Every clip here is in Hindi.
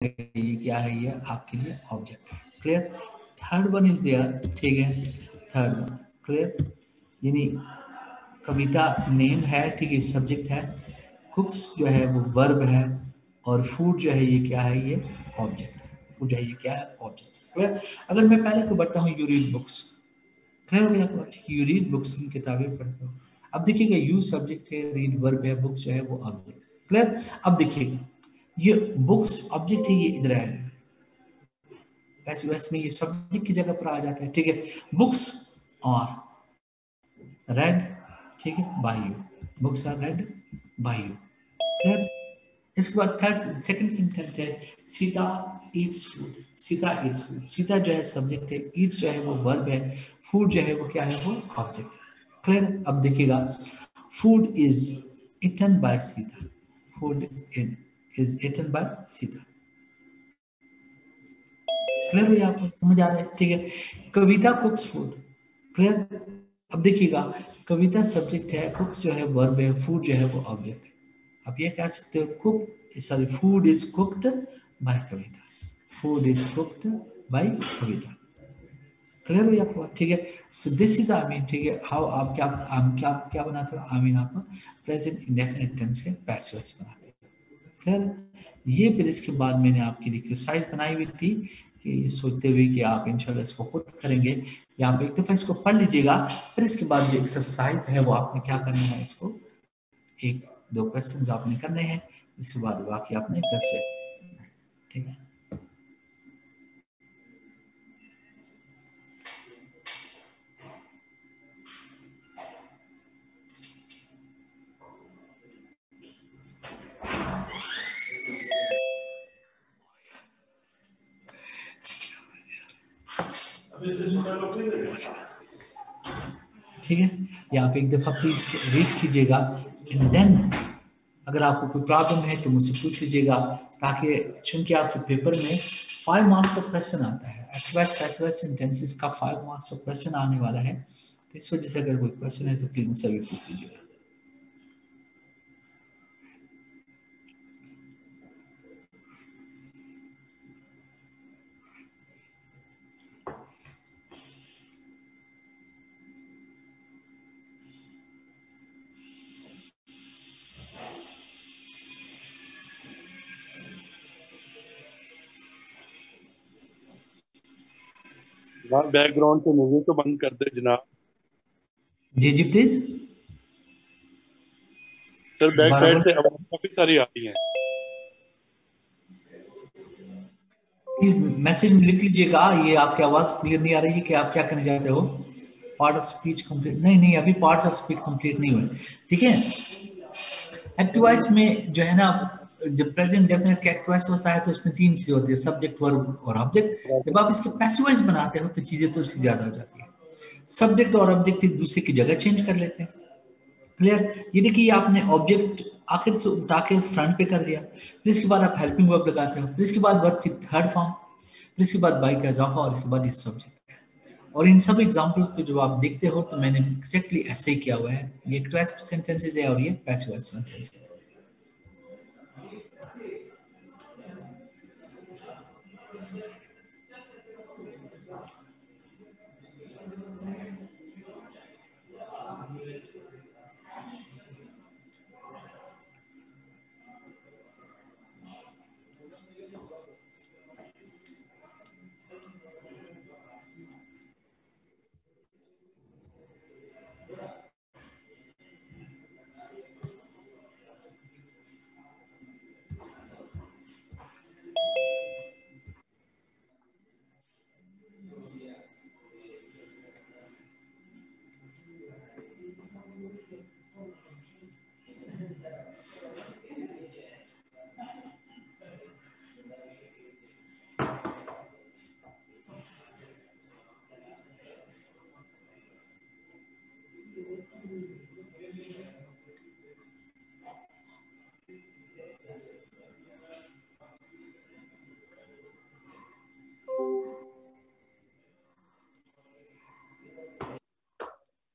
ये क्या है, ये आपके लिए ऑब्जेक्ट है। Clear third one is there ठीक है? थर्ड वन क्लियर यानी कविता नेम है, ठीक है सब्जेक्ट है। कुक्स जो है, वो वर्ब है और फ़ूड जो है, ये क्या है, ये ऑब्जेक्ट है। फ़ूड जो है, ये क्या है ऑब्जेक्ट क्लियर अगर मैं पहले को बढ़ता हूँ यू बुक्स क्लियर हो गया आपको? बुक्स की किताबें पढ़ते हो। अब देखिएगा यू सब्जेक्ट है रीड वर्ब है बुक्स जो है, वो ऑब्जेक्ट क्लियर अब देखिएगा। ये बुक्स ऑब्जेक्ट है, ये इधर आएगा वैसे वैसे में ये सब्जेक्ट की जगह पर आ जाता है, ठीक है? बुक्स और रेड ठीक है? By you books are read by you clear इसके बाद थर्ड सेकंड सेंटेंस है Sita eats food Sita eats food Sita जो है सब्जेक्ट है ईट्स जो है वो वर्ब है फ़ूड जो है वो क्या है? वो ऑब्जेक्ट क्लियर अब देखिएगा food is eaten by Sita food is eaten by Sita clear हुई आपको समझ आ रहा है? ठीक है। कविता कुक्स फ़ूड क्लियर अब देखिएगा, कविता सब्जेक्ट है कुक्स जो है वर्ब है फ़ूड जो है, वो ऑब्जेक्ट है। आप ये कह सकते हो cook sorry food is cooked by Kavita. Food is cooked by Kavita. Clear हुई आपको ठीक है। So this is I mean ठीक है। हाउ आप क्या आप क्या क्या बनाते हो? आई मीन आप प्रेजेंट इंडेफिनिट टेंस के पैसिव बनाते क्लियर ये फिर इसके बाद मैंने आपके एक्सरसाइज बनाई हुई थी कि सोचते हुए कि आप इंशाल्लाह इसको खुद करेंगे। या आप एक दफ़ा इसको पढ़ लीजिएगा, फिर इसके बाद जो एक्सरसाइज है वो आपने क्या करना है इसको? एक दो क्वेश्चन आपने करने हैं, इसके बाद बाकी आपने कर से ठीक है? ठीक है? यहाँ पे एक दफ़ा प्लीज़ रीड कीजिएगा एंड देन अगर आपको कोई प्रॉब्लम है तो मुझसे पूछ लीजिएगा, ताकि चूँकि आपके पेपर में फाइव मार्क्स ऑफ़ क्वेश्चन आता है सेंटेंसेस का फाइव मार्क्स ऑफ़ क्वेश्चन आने वाला है तो इस वजह से अगर कोई क्वेश्चन है तो प्लीज़ मुझसे भी पूछ लीजिएगा। जनाब बैकग्राउंड पे म्यूज़िक तो बंद कर दे जनाब। जी जी प्लीज़ सर बैक साइड से आवाज़ काफ़ी सारी आ रही है। मैसेज लिख लीजिएगा ये आपकी आवाज़ क्लियर नहीं आ रही है कि आप क्या करने जाते हो। पार्ट ऑफ़ स्पीच कंप्लीट नहीं नहीं अभी पार्ट्स ऑफ़ स्पीच कंप्लीट नहीं हुए। ठीक है? एक्टिवाइज में जो है ना जब प्रेजेंट डेफिनेट का एक्टिवाइज होता है तो इसमें तीन चीज़ें होती है सब्जेक्ट वर्ब और ऑब्जेक्ट जब आप इसके पैसिवाइज बनाते हो तो चीज़ें तो उससे ज़्यादा हो जाती है। सब्जेक्ट और ऑब्जेक्ट एक दूसरे की जगह चेंज कर लेते हैं। क्लियर ये देखिए आपने ऑब्जेक्ट आखिर से उठा के फ्रंट पे कर दिया। फिर इसके बाद आप हेल्पिंग वर्ब लगाते हो। फिर इसके बाद वर्ब की थर्ड फॉर्म फिर इसके बाद बाई का इजाफा और इसके बाद ये सब्जेक्ट और इन सब एग्जाम्पल्स को जब आप देखते हो तो मैंने एक्जैक्टली ऐसे ही किया हुआ है। ये ट्वेल्व सेंटेंसेज है और ये पैसिव सेंटेंस है।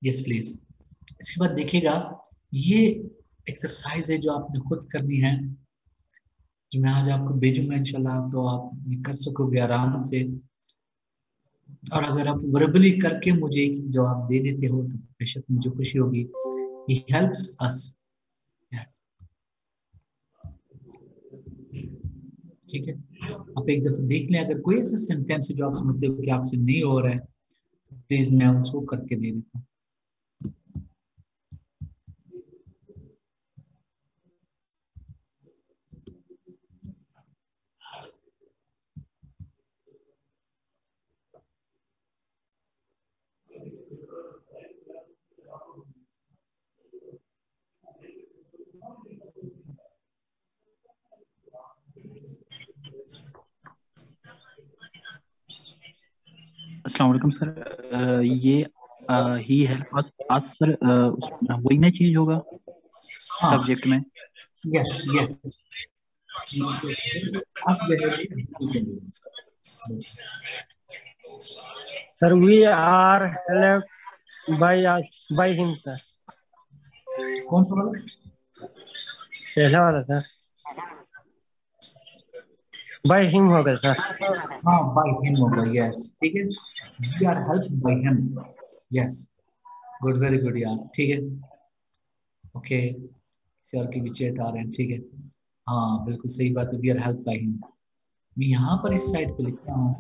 यस प्लीज़ इसके बाद देखिएगा, ये एक्सरसाइज है जो आपने खुद करनी है जो मैं आज आपको भेजूँगा इंशाल्लाह तो आप ये कर सकोगे आराम से। और अगर आप वर्बली करके मुझे जवाब दे देते हो तो बेशक मुझे खुशी होगी। He helps us. Yes. ठीक है? आप एक दफ़ा देख लें, अगर कोई ऐसा सेंटेंस है जो आप समझते हो कि आपसे नहीं हो रहा है तो प्लीज़ मैं उसको करके दे देता हूँ। अस्सलाम वालेकुम सर। ये ही हेल्प अस अस सर वही ना चेंज होगा? सब्जेक्ट में। Yes yes sir we are help by by him sir कौन सा वाला? पहला वाला सर बाय हिम होगा सर हाँ बाय हिम होगा यस ठीक है? We are help by him yes good very good यार ठीक है? ओके सर के भी चेट आ रहे हैं, ठीक है? हाँ बिल्कुल सही बात है. We are help by him मैं यहाँ पर इस साइड पे लिखता हूँ.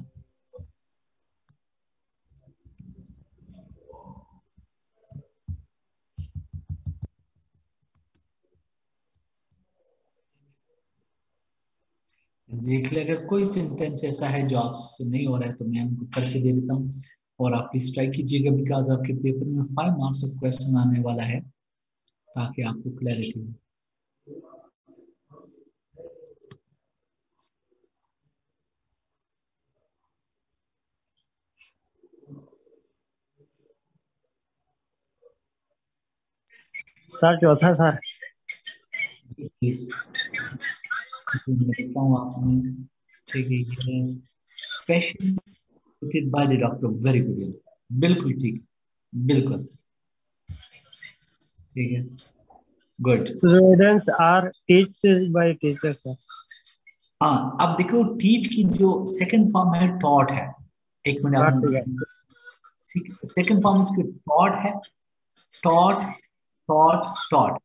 देख ले अगर कोई सेंटेंस ऐसा है जो आपसे नहीं हो रहा है तो मैं उनको करके दे देता हूँ। और आप प्लीज़ ट्राई कीजिएगा बिकॉज़ आपके पेपर में फाइव मार्क्स ऑफ़ क्वेश्चन आने वाला है ताकि आपको क्लैरिटी हो। सर चौथा सर। देखता हूँ आपने ठीक है ये passion by the doctor very good बिल्कुल ठीक बिल्कुल ठीक है good students are teach by teacher sir हाँ। अब देखो टीच की जो सेकंड फॉर्म है टॉट है। एक मिनट सेकंड फॉर्म इसकी टॉट है। Taught taught taught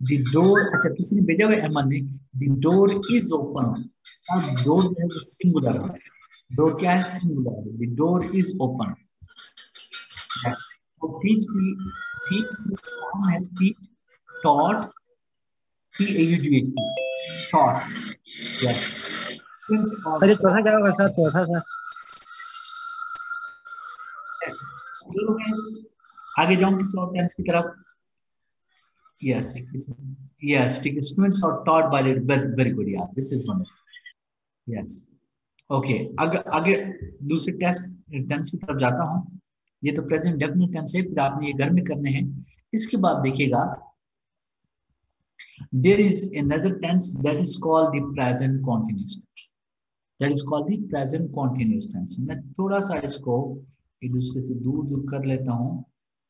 the door अच्छा किसी ने भेजा हुआ एमन ने द डोर इज़ ओपन और डोर जो है वो सिंगुलर है। डोर क्या है? Singular the door is open तो टीच की टीच फॉर्म है teach taught T A U D H taught yes अरे चौथा क्या होगा सर? चौथा सर। आगे जाऊँ किसी और टेंस की तरफ़? Yes yes है students are taught by it very, very good yeah this is one yes okay आगे दूसरे टेस्ट टेंस की तरफ़ जाता हूँ ये तो प्रेजेंट डेफिनेट टेंस है फिर आपने ये घर में करने हैं इसके बाद देखिएगा there is another tense that is called the present continuous tense that is called the present continuous tense मैं थोड़ा सा इसको एक दूसरे से दूर दूर कर लेता हूँ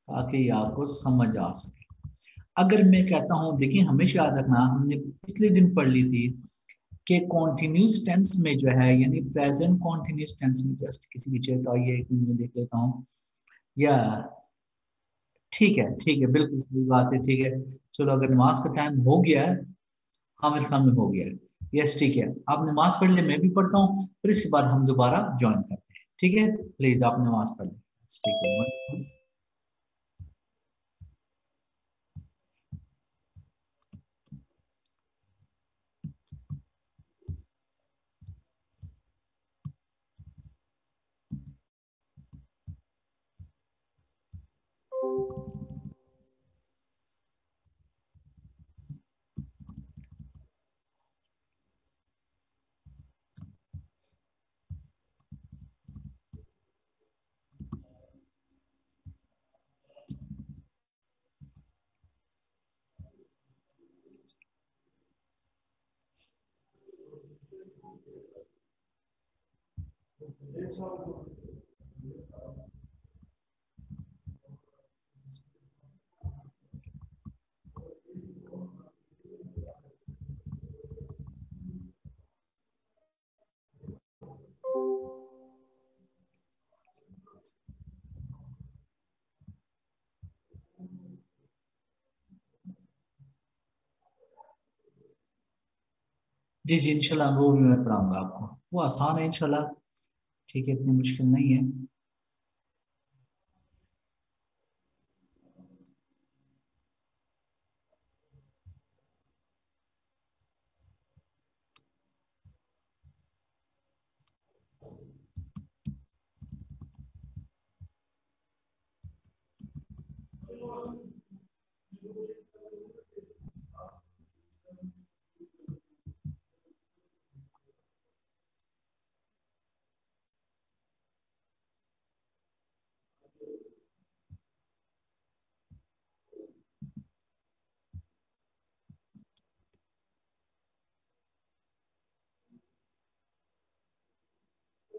ताकि ये आपको समझ आ सके अगर मैं कहता हूँ, देखिए, हमेशा याद रखना, हमने पिछले दिन पढ़ ली थी कि कॉन्टिन्यूस टेंस में जो है, यानी प्रेजेंट कॉन्टिन्यूस टेंस में जस्ट किसी की चेट आई है में देख लेता हूँ। या, ठीक है ठीक है, बिल्कुल सही बात है, ठीक है। चलो, अगर नमाज़ का टाइम हो गया है हाँ मेरे ख्याल में हो गया। है यस ठीक है, आप नमाज़ पढ़ ले, मैं भी पढ़ता हूँ, फिर इसके बाद हम दोबारा ज्वाइन करते हैं, ठीक है? प्लीज़ आप नमाज़ पढ़ लें। ठीक है जी जी इंशाल्लाह वो भी मैं पढ़ाऊँगा आपको। वो आसान है इंशाल्लाह। ठीक है इतनी मुश्किल नहीं है।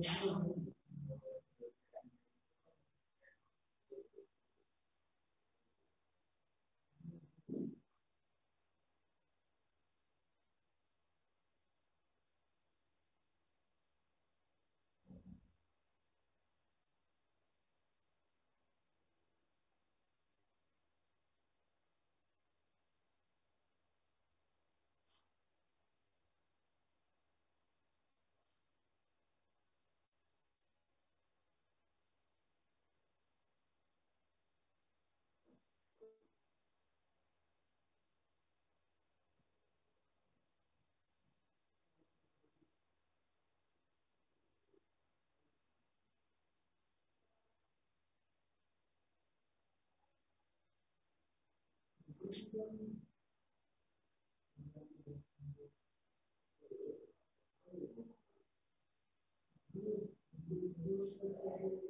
你还不能理解。Thank you.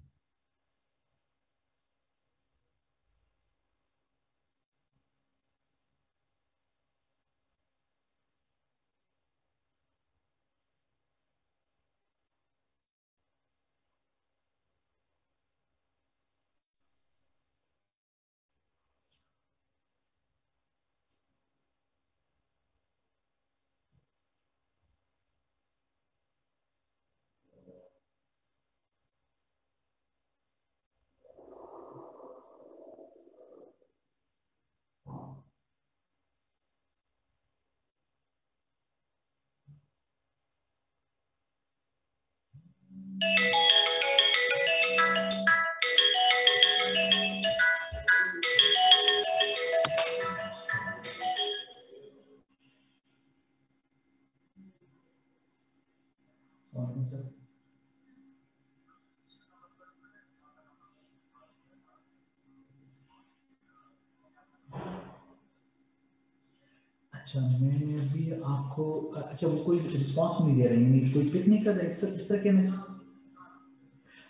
अच्छा मैं अभी आपको अच्छा वो कोई रिस्पांस नहीं दे रही है कोई पिक नहीं कर रहा, इस तरह इस तरह के मैसेज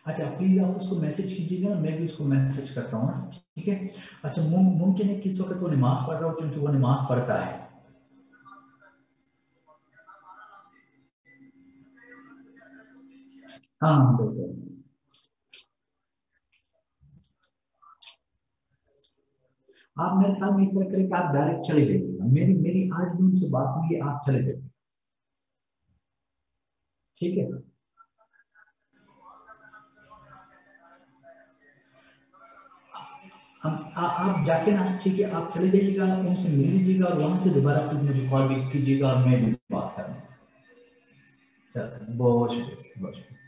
अच्छा प्लीज़ आप उसको मैसेज कीजिएगा मैं भी उसको मैसेज करता हूँ ठीक है? अच्छा मुम- मुमकिन है किस वक्त वो नमाज़ पढ़ रहा हो, क्योंकि वो नमाज़ पढ़ता है। हाँ हाँ बिल्कुल। आप मेरे ख्याल में इस तरह करें कि आप डायरेक्ट चले जाइएगा मेरी मेरी आज भी उनसे बात हुई आप चले जाइए। ठीक है? हम आ, आप जाके ना ठीक है आप चले जाइएगा उनसे मिल लीजिएगा और वहाँ से दोबारा प्लीज़ मुझे कॉल भी कीजिएगा और मैं भी बात करूँगा चलो बहुत शुक्रिया बहुत शुक्रिया।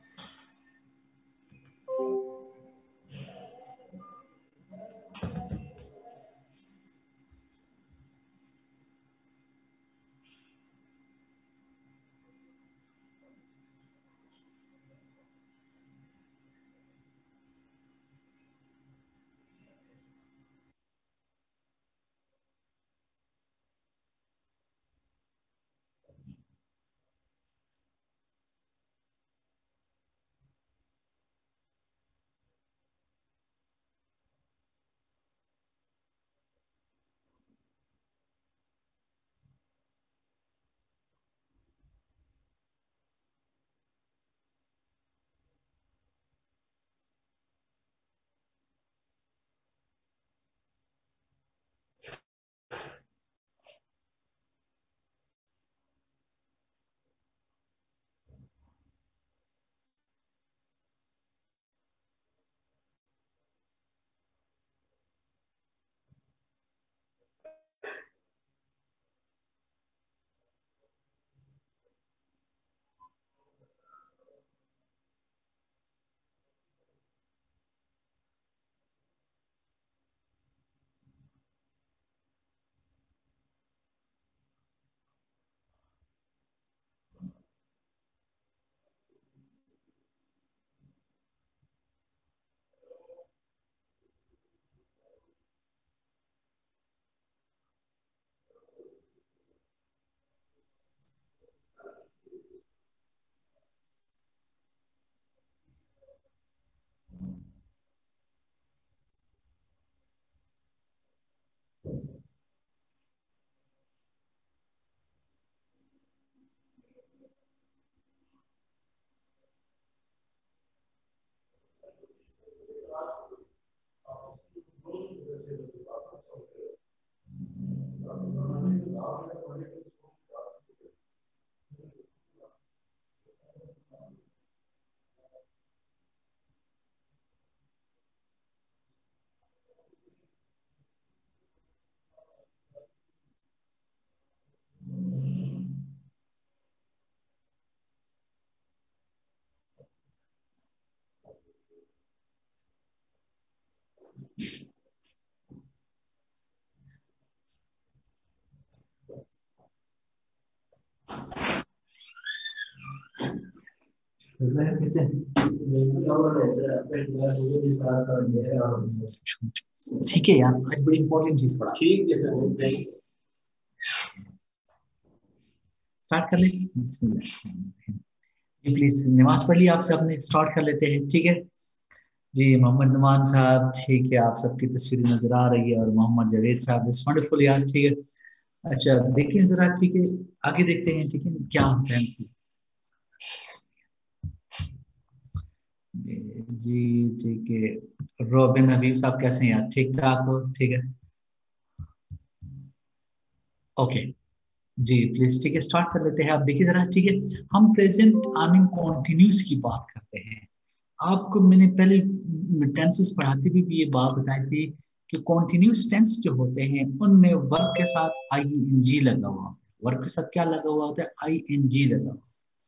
ठीक है यार आज बड़ी इंपॉर्टेंट चीज़ पढ़ा ठीक है स्टार्ट कर लेते हैं जी प्लीज़ नमाज़ पढ़ ली आप सबने स्टार्ट कर लेते हैं ठीक है जी मोहम्मद नुमान साहब ठीक है आप सबकी तस्वीरें नज़र आ रही है और मोहम्मद जावेद साहब दिस वंडरफुल यार ठीक है अच्छा देखिए जरा ठीक है आगे देखते हैं ठीक है क्या होता है जी ठीक है। रोबिन हबीब साहब कैसे हैं यार? ठीक ठाक हो? ठीक है? ओके। जी प्लीज़ ठीक है स्टार्ट कर लेते हैं। आप देखिए जरा ठीक है? हम प्रेजेंट आर्मिंग कॉन्टिन्यूस की बात करते हैं। आपको मैंने पहले टेंसेस पढ़ाते भी, भी ये बात बताई थी कि कॉन्टिन्यूस टेंस जो होते हैं उनमें वर्क के साथ आई एन जी लगा हुआ वर्क के साथ क्या लगा हुआ होता है? आई एन जी लगा हुआ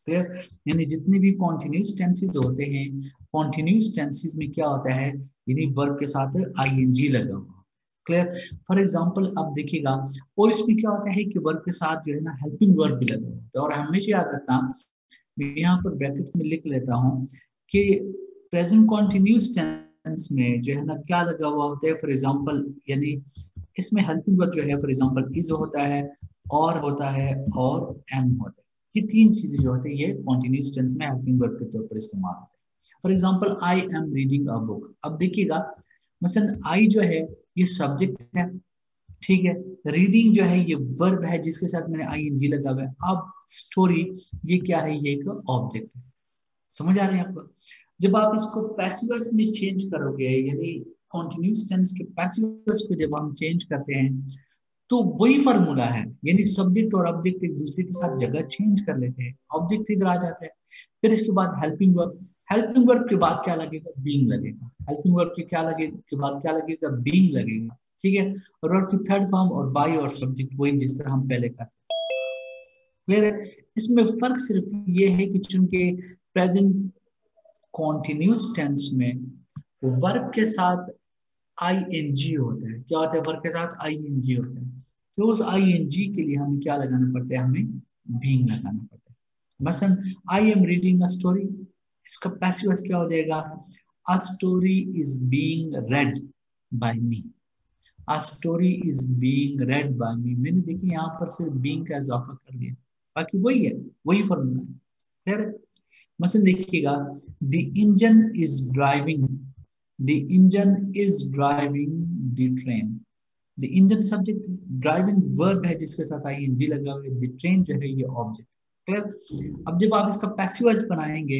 क्लियर यानी जितने भी कॉन्टिन्यूस टेंसेस होते हैं कॉन्टिन्यूस टेंसेस में क्या होता है? यानी वर्क के साथ आई लगा हुआ। क्लियर फॉर एग्ज़ाम्पल अब देखिएगा, और इसमें क्या होता है कि वर्क के साथ जो है ना हेल्पिंग वर्क भी लगा होता है। और हमेशा याद रखना, मैं यहाँ पर ब्रैकेट में लिख लेता हूँ कि प्रेजेंट कॉन्टिन्यूस टेंस में जो है ना क्या लगा हुआ होता है? फॉर एग्ज़ाम्पल यानी इसमें हेल्पिंग वर्क जो है फॉर एग्ज़ाम्पल इज़ होता है और होता है, और एम होता है। ये तीन चीज़ें जो होती है, ये कॉन्टिन्यूस टेंस में हेल्पिंग वर्क के तौर पर इस्तेमाल होते हैं। For example I am reading a book अब देखिएगा, मसलन आई जो है, ये सब्जेक्ट है, ठीक है? रीडिंग जो है, ये वर्ब है, जिसके साथ मैंने आई एन जी लगा हुआ है। अब स्टोरी ये क्या है? ये एक ऑब्जेक्ट है। समझ आ रहे हैं आपको जब आप इसको पैसिवर्स में चेंज करोगे, यानी कॉन्टिन्यूस टेंस के पैसिवर्स को जब हम चेंज करते हैं तो वही फॉर्मूला है। यानी सब्जेक्ट और ऑब्जेक्ट एक दूसरे के साथ जगह चेंज कर लेते हैं। ऑब्जेक्ट इधर आ जाता है। फिर इसके बाद हेल्पिंग वर्क हेल्पिंग वर्क के बाद क्या लगेगा? बीइंग लगेगा। हेल्पिंग वर्क के क्या लगे, के बाद क्या लगेगा? बीइंग लगेगा। ठीक है? और वर्क की थर्ड फॉर्म और बाई और सब्जेक्ट वही जिस तरह हम पहले करते क्लियर है? इसमें फ़र्क सिर्फ़ ये है कि चूँकि प्रेजेंट कॉन्टिन्यूस टेंस में वर्क के साथ आई एन जी होता है। क्या होता है? वर्क के साथ आई एन जी होता है। तो उस आई एन जी के लिए हमें क्या लगाना पड़ता है? हमें बींग लगाना पड़ता है। मसन I am reading a story इसका पैसिव क्या हो जाएगा? A story is being read by me a story is being read by me मैंने देखिए यहाँ पर सिर्फ़ बीइंग का इजाफा कर लिया। बाकी वही है। वही फॉर्मूला है। खैर, मसन देखिएगा। The engine is driving the engine is driving the train the engine subject driving verb है जिसके साथ आई एन जी लगा हुआ है द ट्रेन जो है, ये ऑब्जेक्ट क्लियर अब जब आप इसका पैसिव बनाएँगे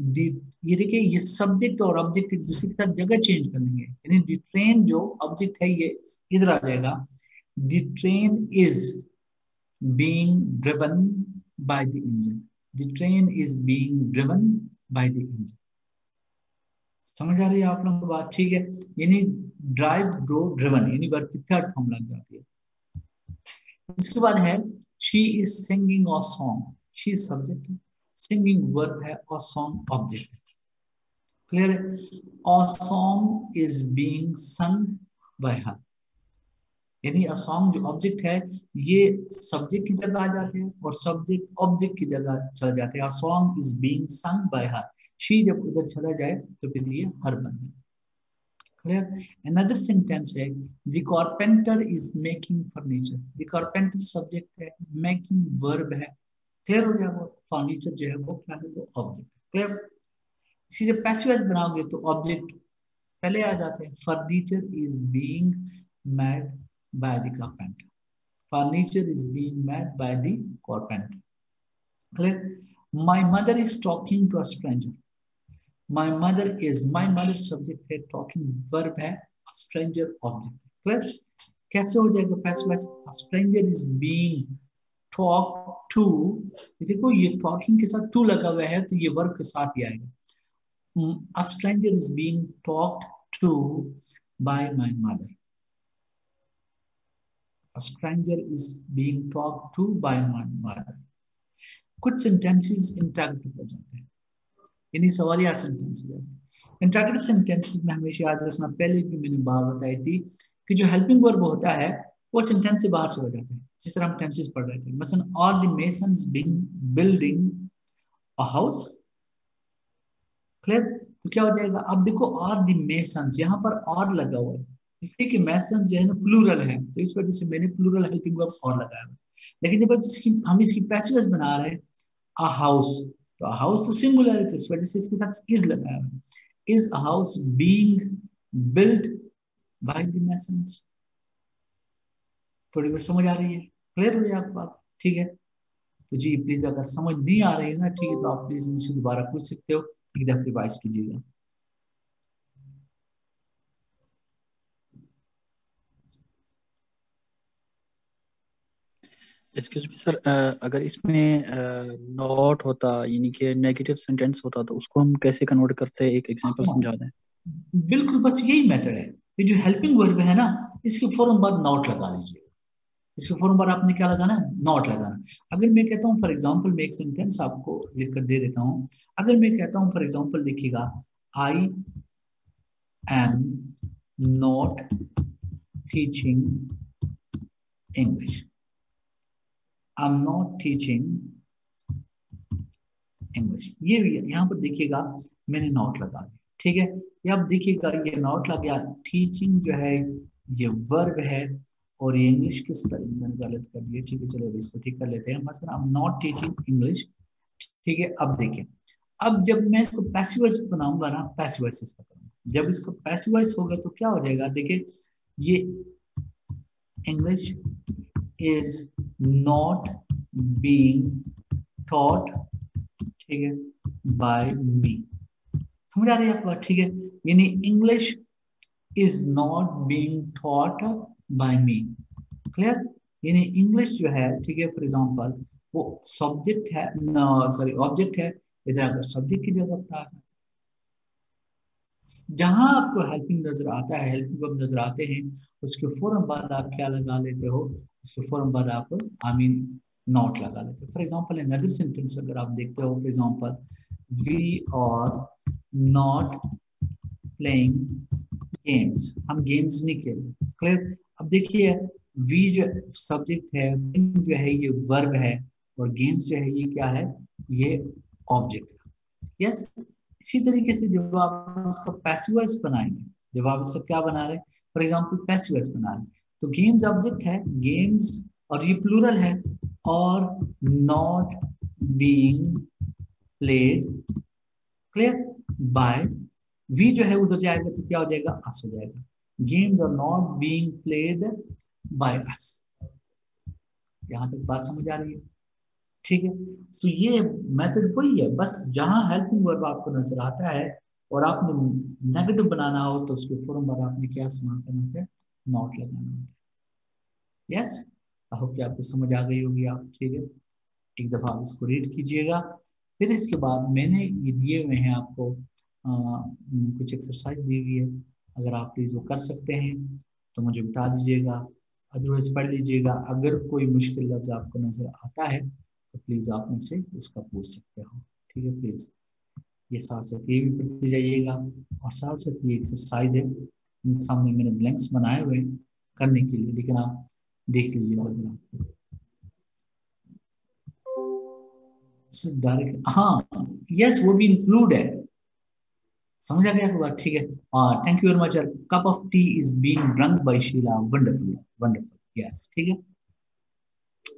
ये देखिए, ये सब्जेक्ट और ऑब्जेक्ट एक दूसरे के साथ जगह चेंज कर लेंगे. यानी द ट्रेन जो ऑब्जेक्ट है, ये इधर आ जाएगा. The train is being driven by the engine the train is being driven by the engine समझ आ रही है आप लोगों को बात? ठीक है। यानी ड्राइव ड्रो ड्रिवन यानी वर्ब थर्ड फॉर्म लग जाती है। इसके बाद है she is singing a song she subject singing verb है और सॉन्ग ऑब्जेक्ट क्लियर है? और song is being sung by her यानी अ सॉन्ग जो ऑब्जेक्ट है, ये सब्जेक्ट की जगह आ जाते हैं और सब्जेक्ट ऑब्जेक्ट की जगह चला जाते हैं। Song is being sung by her she जब उधर चला जाए तो फिर ये हर बन क्लियर अनदर सेंटेंस है the carpenter is making furniture the carpenter subject है मेकिंग वर्ब है. क्लियर हो गया वो? फर्नीचर जो है वो क्या है? वो ऑब्जेक्ट क्लियर इसी जब पैसिव बनाओगे तो ऑब्जेक्ट पहले आ जाते हैं। Furniture is being made by the carpenter furniture is being made by the carpenter clear my mother is talking to a stranger my mother is my mother subject है टॉकिंग वर्ब है स्ट्रेंजर ऑब्जेक्ट क्लियर कैसे हो जाएगा passive stranger is being talk to देखो, ये टॉकिंग के साथ टू लगा हुआ है तो ये वर्ब के साथ ही आएगा। Stranger is being talked to by my mother a stranger is being talked to by my mother. कुछ सेंटेंसेस इंटरगेटिव हो जाते हैं। यानी सवालिया सेंटेंस हो जाते हैं इंटरगेटिव सेंटेंसेस में हमेशा याद रखना, पहले भी मैंने बात बताई थी कि जो हेल्पिंग वर्ब होता है, वो सेंटेंस से बाहर चले जाते हैं, जिस तरह हम टेंसेस पढ़ रहे थे। मसलन all the masons building a house clear तो क्या हो जाएगा? अब देखो और दी मेसन यहाँ पर और लगा हुआ है। इसलिए कि मेसन जो है ना प्लूरल है। तो इस वजह से मैंने प्लूरल हेल्पिंग वर्ब और लगाया लेकिन जब इसकी, हम इसकी पैसिव बना रहे हैं अ हाउस तो हाउस तो सिंगुलर है वजह से इसके साथ इज़ लगाया हुआ is house being built by the masons थोड़ी बहुत समझ आ रही है? क्लियर हो गया आपको बात? ठीक है? तो जी प्लीज़ अगर समझ नहीं आ रही है ना, ठीक है तो आप प्लीज़ मुझसे दोबारा पूछ सकते हो। एक दफ्तर रिवाइज कीजिएगा। एक्सक्यूज मी सर अगर इसमें नॉट uh, होता यानी कि नेगेटिव सेंटेंस होता तो उसको हम कैसे कन्वर्ट करते हैं? एक एग्जांपल समझा दें। बिल्कुल बस यही मेथड है। ये जो हेल्पिंग वर्ब है ना इसके फ़ौरन बाद नॉट लगा लीजिए। इसके फ़ौरन बाद आपने क्या लगाना है? नॉट लगाना। अगर मैं कहता हूँ फॉर एग्ज़ाम्पल मैं एक सेंटेंस आपको लिखकर दे देता हूँ। अगर मैं कहता हूँ फॉर एग्ज़ाम्पल देखिएगा I am not teaching English I am not teaching English ये यहाँ पर देखिएगा, मैंने नॉट लगा दिया। ठीक है? ये आप देखिएगा, ये नॉट लग गया टीचिंग जो है, ये वर्ब है और ये इंग्लिश किस तरह मैंने गलत कर दिया? ठीक है, चलो इसको ठीक कर लेते हैं। मसलन I am not teaching English ठीक है, अब देखिए। अब जब मैं इसको पैसिवाइज बनाऊँगा ना पैसिवाइज इसका करूँगा जब इसको पैसिवाइज होगा तो क्या हो जाएगा? देखिए, ये English is not being taught ठीक है बाय मी समझ आ रही है आपको ठीक है? यानी English is not being taught by me clear यानी इंग्लिश जो है, ठीक है फॉर एग्जांपल वो सब्जेक्ट है सॉरी ऑब्जेक्ट है, इधर अगर सब्जेक्ट की जगह पर आता जहाँ आपको हेल्पिंग नज़र आता है हेल्पिंग नज़र आते हैं, उसके फ़ौरन बाद आप क्या लगा लेते हो? उसके फ़ौरन बाद आप आई मीन नॉट लगा लेते हो। फॉर एग्जांपल अनदर सेंटेंस अगर आप देखते हो for example we are not playing games हम गेम्स नहीं खेल क्लियर अब देखिए वी जो सब्जेक्ट है जो है, ये वर्ब है, और गेम्स जो है, ये क्या है? ये ऑब्जेक्ट है। यस इसी तरीके से जब आप इसका पैसिवाइज बनाएँगे, जब आप इसका क्या बना रहे हैं? फॉर एग्ज़ाम्पल पैसिवाइज बना रहे तो गेम्स ऑब्जेक्ट है गेम्स और ये प्लूरल है, और not being played clear by we जो है उधर जाएगा तो क्या हो जाएगा? अस हो जाएगा। Games are not being played by us यहाँ तक बात समझ आ रही है। ठीक है? सो ये मेथड वही है। बस जहाँ हेल्पिंग वर्ब आपको नज़र आता है और आपने नेगेटिव बनाना हो तो उसके फ़ौरन पर आपने क्या इस्तेमाल करना है? नॉट लगाना होता है। यस आई होप कि आपको समझ आ गई होगी आप ठीक है एक दफ़ा आप इसको रीड कीजिएगा। फिर इसके बाद मैंने ये दिए हुए हैं आपको आ, कुछ एक्सरसाइज दी हुई है। अगर आप प्लीज़ वो कर सकते हैं तो मुझे बता दीजिएगा। अदरवाइज़ पढ़ लीजिएगा। अगर कोई मुश्किल लफ्ज आपको नज़र आता है तो प्लीज़ आप मुझसे उसका पूछ सकते हो। ठीक है प्लीज़ ये साथ साथ ये भी पढ़ते जाइएगा। और साथ साथ ये एक्सरसाइज है। सामने मैंने ब्लैंक्स बनाए हुए करने के लिए। लेकिन आप देख लीजिए डायरेक्ट हाँ यस वो भी इंक्लूड है। समझ आ गया बात ठीक है। Thank you very much cup of tea is being drunk by Sheila wonderful wonderful yes ठीक है।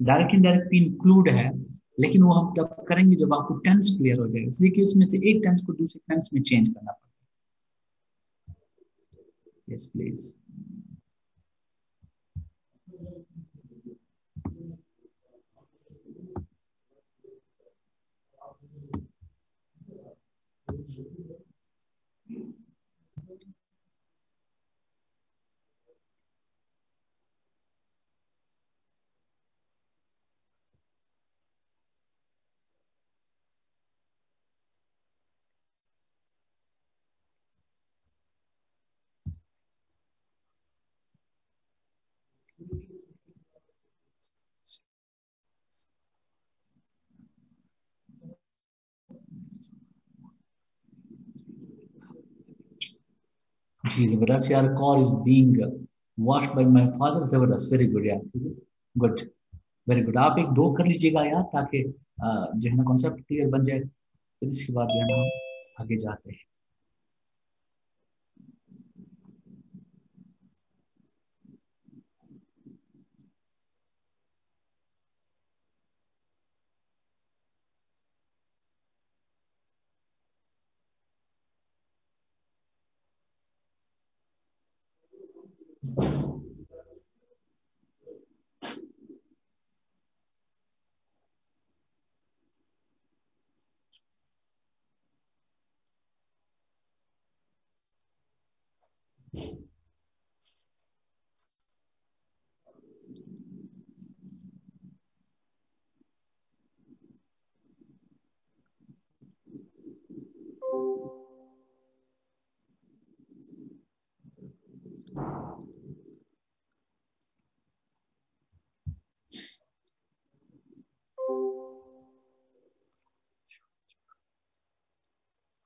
डायरेक्ट इनडायरेक्ट भी इंक्लूड है, लेकिन वो हम तब करेंगे जब आपको टेंस क्लियर हो जाएगा। इसलिए कि उसमें से एक टेंस को दूसरे टेंस में चेंज करना पड़ता है यस यार car is being washed by my father ज़बरदस्त वेरी गुड यार ठीक गुड वेरी गुड आप एक दो कर लीजिएगा यार, ताकि जो है ना कॉन्सेप्ट क्लियर बन जाए। फिर इसके बाद जो है ना, आगे जाते हैं।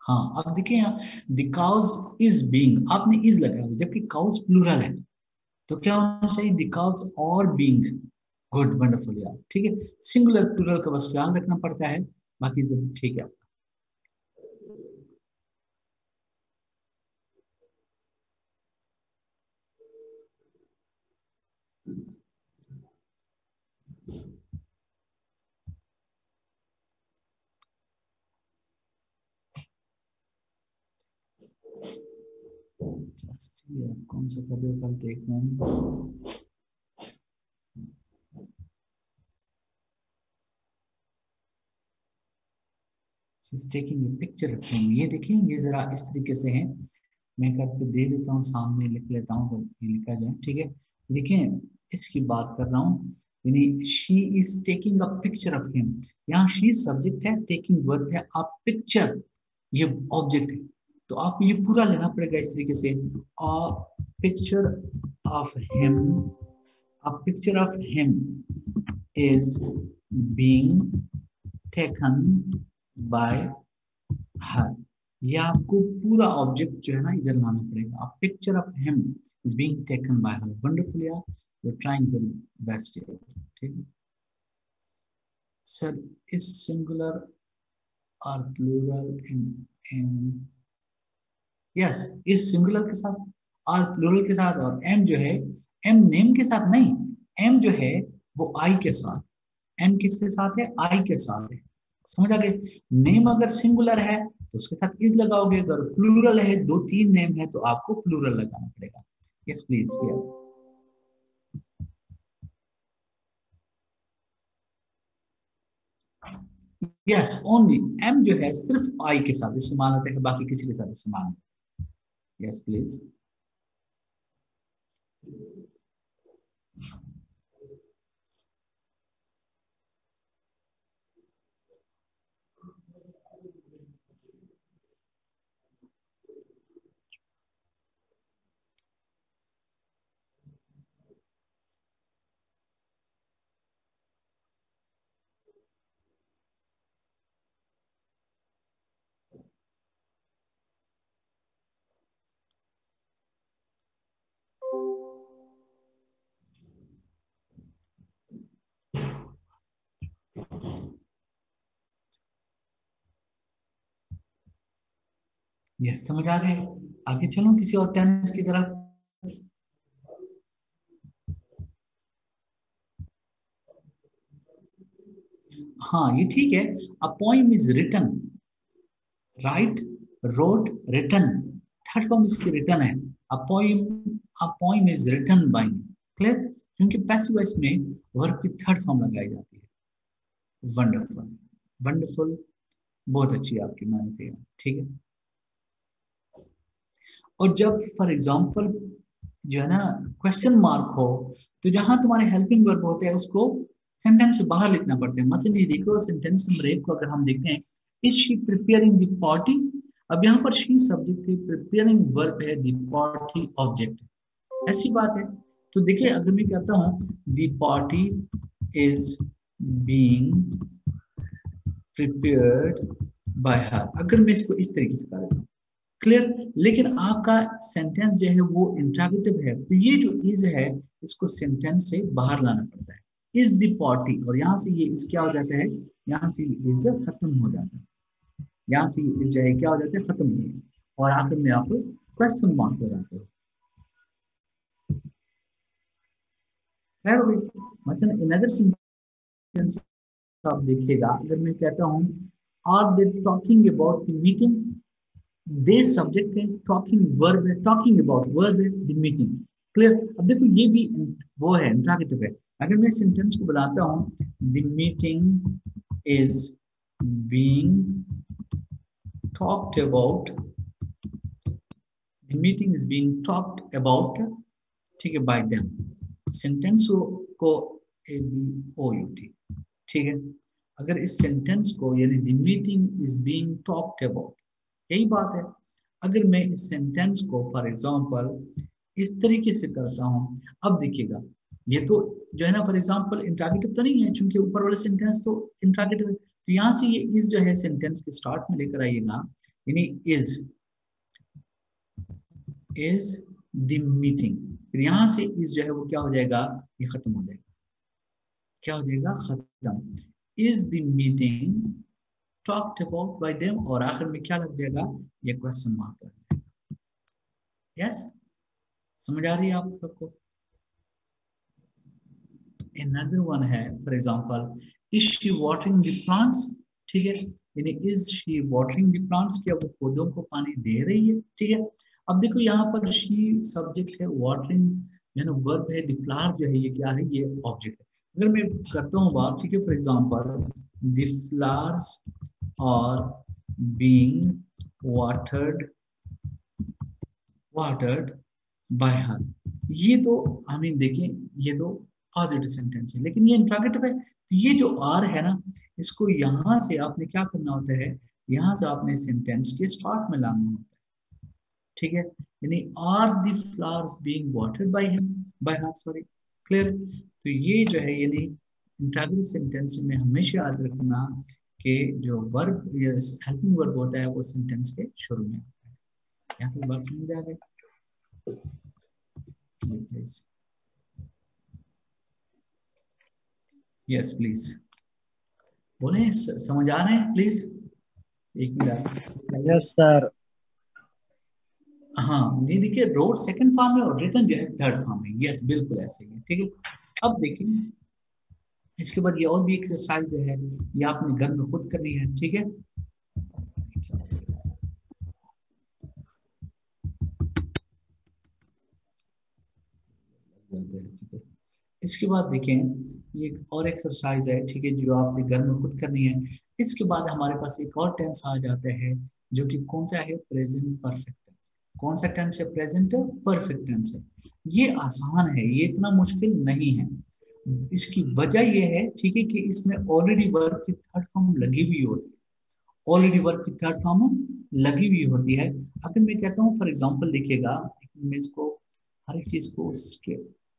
हाँ अब देखिए यहाँ the cows cows is being आपने इज़ लगाया जबकि काउज प्लूरल है। तो क्या होना चाहिए? दिकाउज काउज और बींग गुड वंडरफुल यार ठीक है? सिंगुलर प्लूरल का बस ख्याल रखना पड़ता है। बाकी ठीक है। कौन सा कर रहे हो कल देखना नहीं टेकिंग पिक्चर ये देखिए, ये जरा इस तरीके से है। मैं करके दे देता हूँ, सामने लिख लेता हूँ लिखा जाए, ठीक है? देखिए, इसकी बात कर रहा हूँ। यानी she is taking a picture of him यहाँ शी सब्जेक्ट है टेकिंग वर्ब है अ पिक्चर ये ऑब्जेक्ट है। तो आपको ये पूरा लेना पड़ेगा इस तरीके से। Picture of him a picture of him is being taken by her ये आपको पूरा ऑब्जेक्ट जो है ना इधर लाना पड़ेगा। Picture of him is being taken by her wonderful trying the best ठीक है? सर इस सिंगुलर और प्लूरल इन इन यस इस सिंगुलर के साथ और प्लूरल के साथ, और एम जो है एम नेम के साथ नहीं एम जो है, वो आई के साथ एम किसके साथ है? आई के साथ है। समझ आ गए? नेम अगर सिंगुलर है तो उसके साथ इज़ लगाओगे, अगर प्लूरल है, दो तीन नेम है तो आपको प्लूरल लगाना पड़ेगा। Yes please yes only am जो है, सिर्फ़ आई के साथ इस्तेमाल होता है, बाकी किसी के साथ इस्तेमाल नहीं। यस प्लीज़ यस समझ आ गए। आगे चलो किसी और टेंस की तरफ़। हाँ ये ठीक है। A poem is written write wrote written third form इसकी रिटन है। A poem a poem is written by clear क्योंकि पैसिव वॉइस में वर्ब की थर्ड फॉर्म लगाई जाती है। वंडरफुल वंडरफुल बहुत अच्छी आपकी मेहनत है। ठीक है? और जब फॉर एग्ज़ाम्पल जो है ना क्वेश्चन मार्क हो तो जहाँ तुम्हारे हेल्पिंग वर्ब होते हैं, उसको सेंटेंस से बाहर लिखना पड़ता है। मसलन ये देखो सेंटेंस नंबर को अगर हम देखते हैं is she preparing the potty अब यहाँ पर शी सब्जेक्ट प्रिपेयरिंग वर्ब है द पॉटी ऑब्जेक्ट ऐसी बात है। तो देखिए, अगर मैं कहता हूँ the potty is being prepared by her अगर मैं इसको इस तरीके से कर हूँ क्लियर लेकिन आपका सेंटेंस जो है वो इंट्रागेटिव है। तो ये जो इज़ है, इसको सेंटेंस से बाहर लाना पड़ता है। इज़ द पॉटी और यहाँ से ये इस क्या हो जाता है? यहाँ से इज़ खत्म हो जाता है। यहाँ से जो है क्या हो जाता है? खत्म हो गए और आखिर में आप क्वेश्चन मार्क हो खैर हो। आप देखिएगा, अगर मैं कहता हूँ are they talking about the meeting they subject है टॉकिंग वर्ब है टॉकिंग अबाउट वर्ब है द मीटिंग क्लियर अब देखो, ये भी वो है इंट्रागेटिव है. अगर मैं सेंटेंस को बुलाता हूँ the meeting is being talked about the meeting is being talked about ठीक है बाय them. सेंटेंस को A, B, O, U, T. ठीक है? अगर इस सेंटेंस को, यानी the meeting is being talked about यही बात है। अगर मैं इस सेंटेंस को फॉर एग्जांपल इस तरीके से करता हूँ, अब देखिएगा, ये तो जो है ना फॉर एग्जांपल इंट्रागेटिव तो नहीं है क्योंकि ऊपर वाला सेंटेंस तो इंट्रागेटिव है। तो यहाँ से ये इस जो है सेंटेंस के स्टार्ट में लेकर आइएगा यानी इज़ इज़ द मीटिंग फिर यहाँ से इस जो है वो क्या हो जाएगा? ये खत्म हो जाएगा। क्या हो जाएगा? खत्म। Is the meeting talked about by them और आखिर में क्या लग जाएगा? ये क्वेश्चन मार्क लग जाएगा। यस समझ आ रही है आप सबको? Another one है for example is she watering the plants ठीक है? यानी is she watering the plants क्या वो पौधों को पानी दे रही है? ठीक है? अब देखो यहाँ पर शी सब्जेक्ट है वाटरिंग है वर्ब है द फ्लावर्स जो है, ये क्या है? ये ऑब्जेक्ट है। अगर मैं करता हूँ बात, ठीक है for example the flowers are being watered watered by her ये तो हमें देखें ये तो पॉजिटिव सेंटेंस है, लेकिन ये इंट्रागेटिव है। तो ये जो आर है ना, इसको यहाँ से आपने क्या करना होता है? यहाँ से आपने सेंटेंस के स्टार्ट में लाना होता है। ठीक है? यानी are the flowers being watered by him by her sorry clear तो ये जो है, यानी इंट्रागेटिव सेंटेंस में हमेशा याद रखना कि जो वर्ब हेल्पिंग वर्ब होता है, वो सेंटेंस के शुरू में आता है। यहाँ तक बात समझ आ गई? यस प्लीज़ बोले समझ आ रहे हैं? प्लीज़ एक मिनट। यस सर हाँ ये देखिए रोड सेकंड फॉर्म में और रिटर्न जो है थर्ड फॉर्म में यस बिल्कुल ऐसे ही ठीक है? अब देखिए, इसके बाद ये और भी एक्सरसाइज है, ये आपने घर में खुद करनी है, ठीक है? इसके बाद देखें ये और एक्सरसाइज है, ठीक है, जो आपने घर में खुद करनी है। इसके बाद हमारे पास एक और टेंस आ जाता है, जो कि कौन सा है? प्रेजेंट परफेक्ट कौन सा टेंस है प्रेजेंट है परफेक्ट टेंस है। ये आसान है ये इतना मुश्किल नहीं है। इसकी वजह ये है ठीक है कि इसमें ऑलरेडी वर्क की थर्ड फॉर्म लगी हुई होती है। ऑलरेडी वर्क की थर्ड फॉर्म लगी हुई होती है। अगर मैं कहता हूँ फॉर एग्ज़ाम्पल देखिएगा मैं इसको हर एक चीज़ को उसके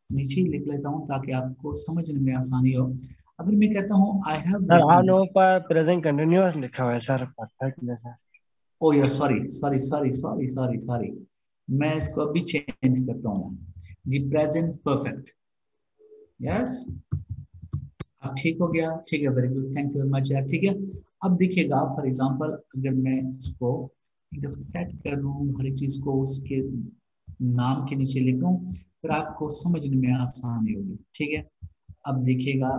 नीचे ही लिख लेता हूँ ताकि आपको समझने में आसानी हो। अगर मैं कहता हूँ आई हैव सर हाँ नो पर प्रेजेंट कंटिन्यूअस लिखा हुआ है सर परफेक्ट में सर ओ यार sorry sorry sorry sorry sorry sorry मैं इसको अभी चेंज करता हूँ। जी प्रेजेंट परफेक्ट यस अब ठीक हो गया? ठीक है very good thank you very much यार। ठीक है? अब देखिएगा फॉर एग्जांपल अगर मैं इसको सेट कर लूँ, हर एक चीज़ को उसके नाम के नीचे लिख, फिर आपको समझने में आसानी होगी। ठीक है? अब देखिएगा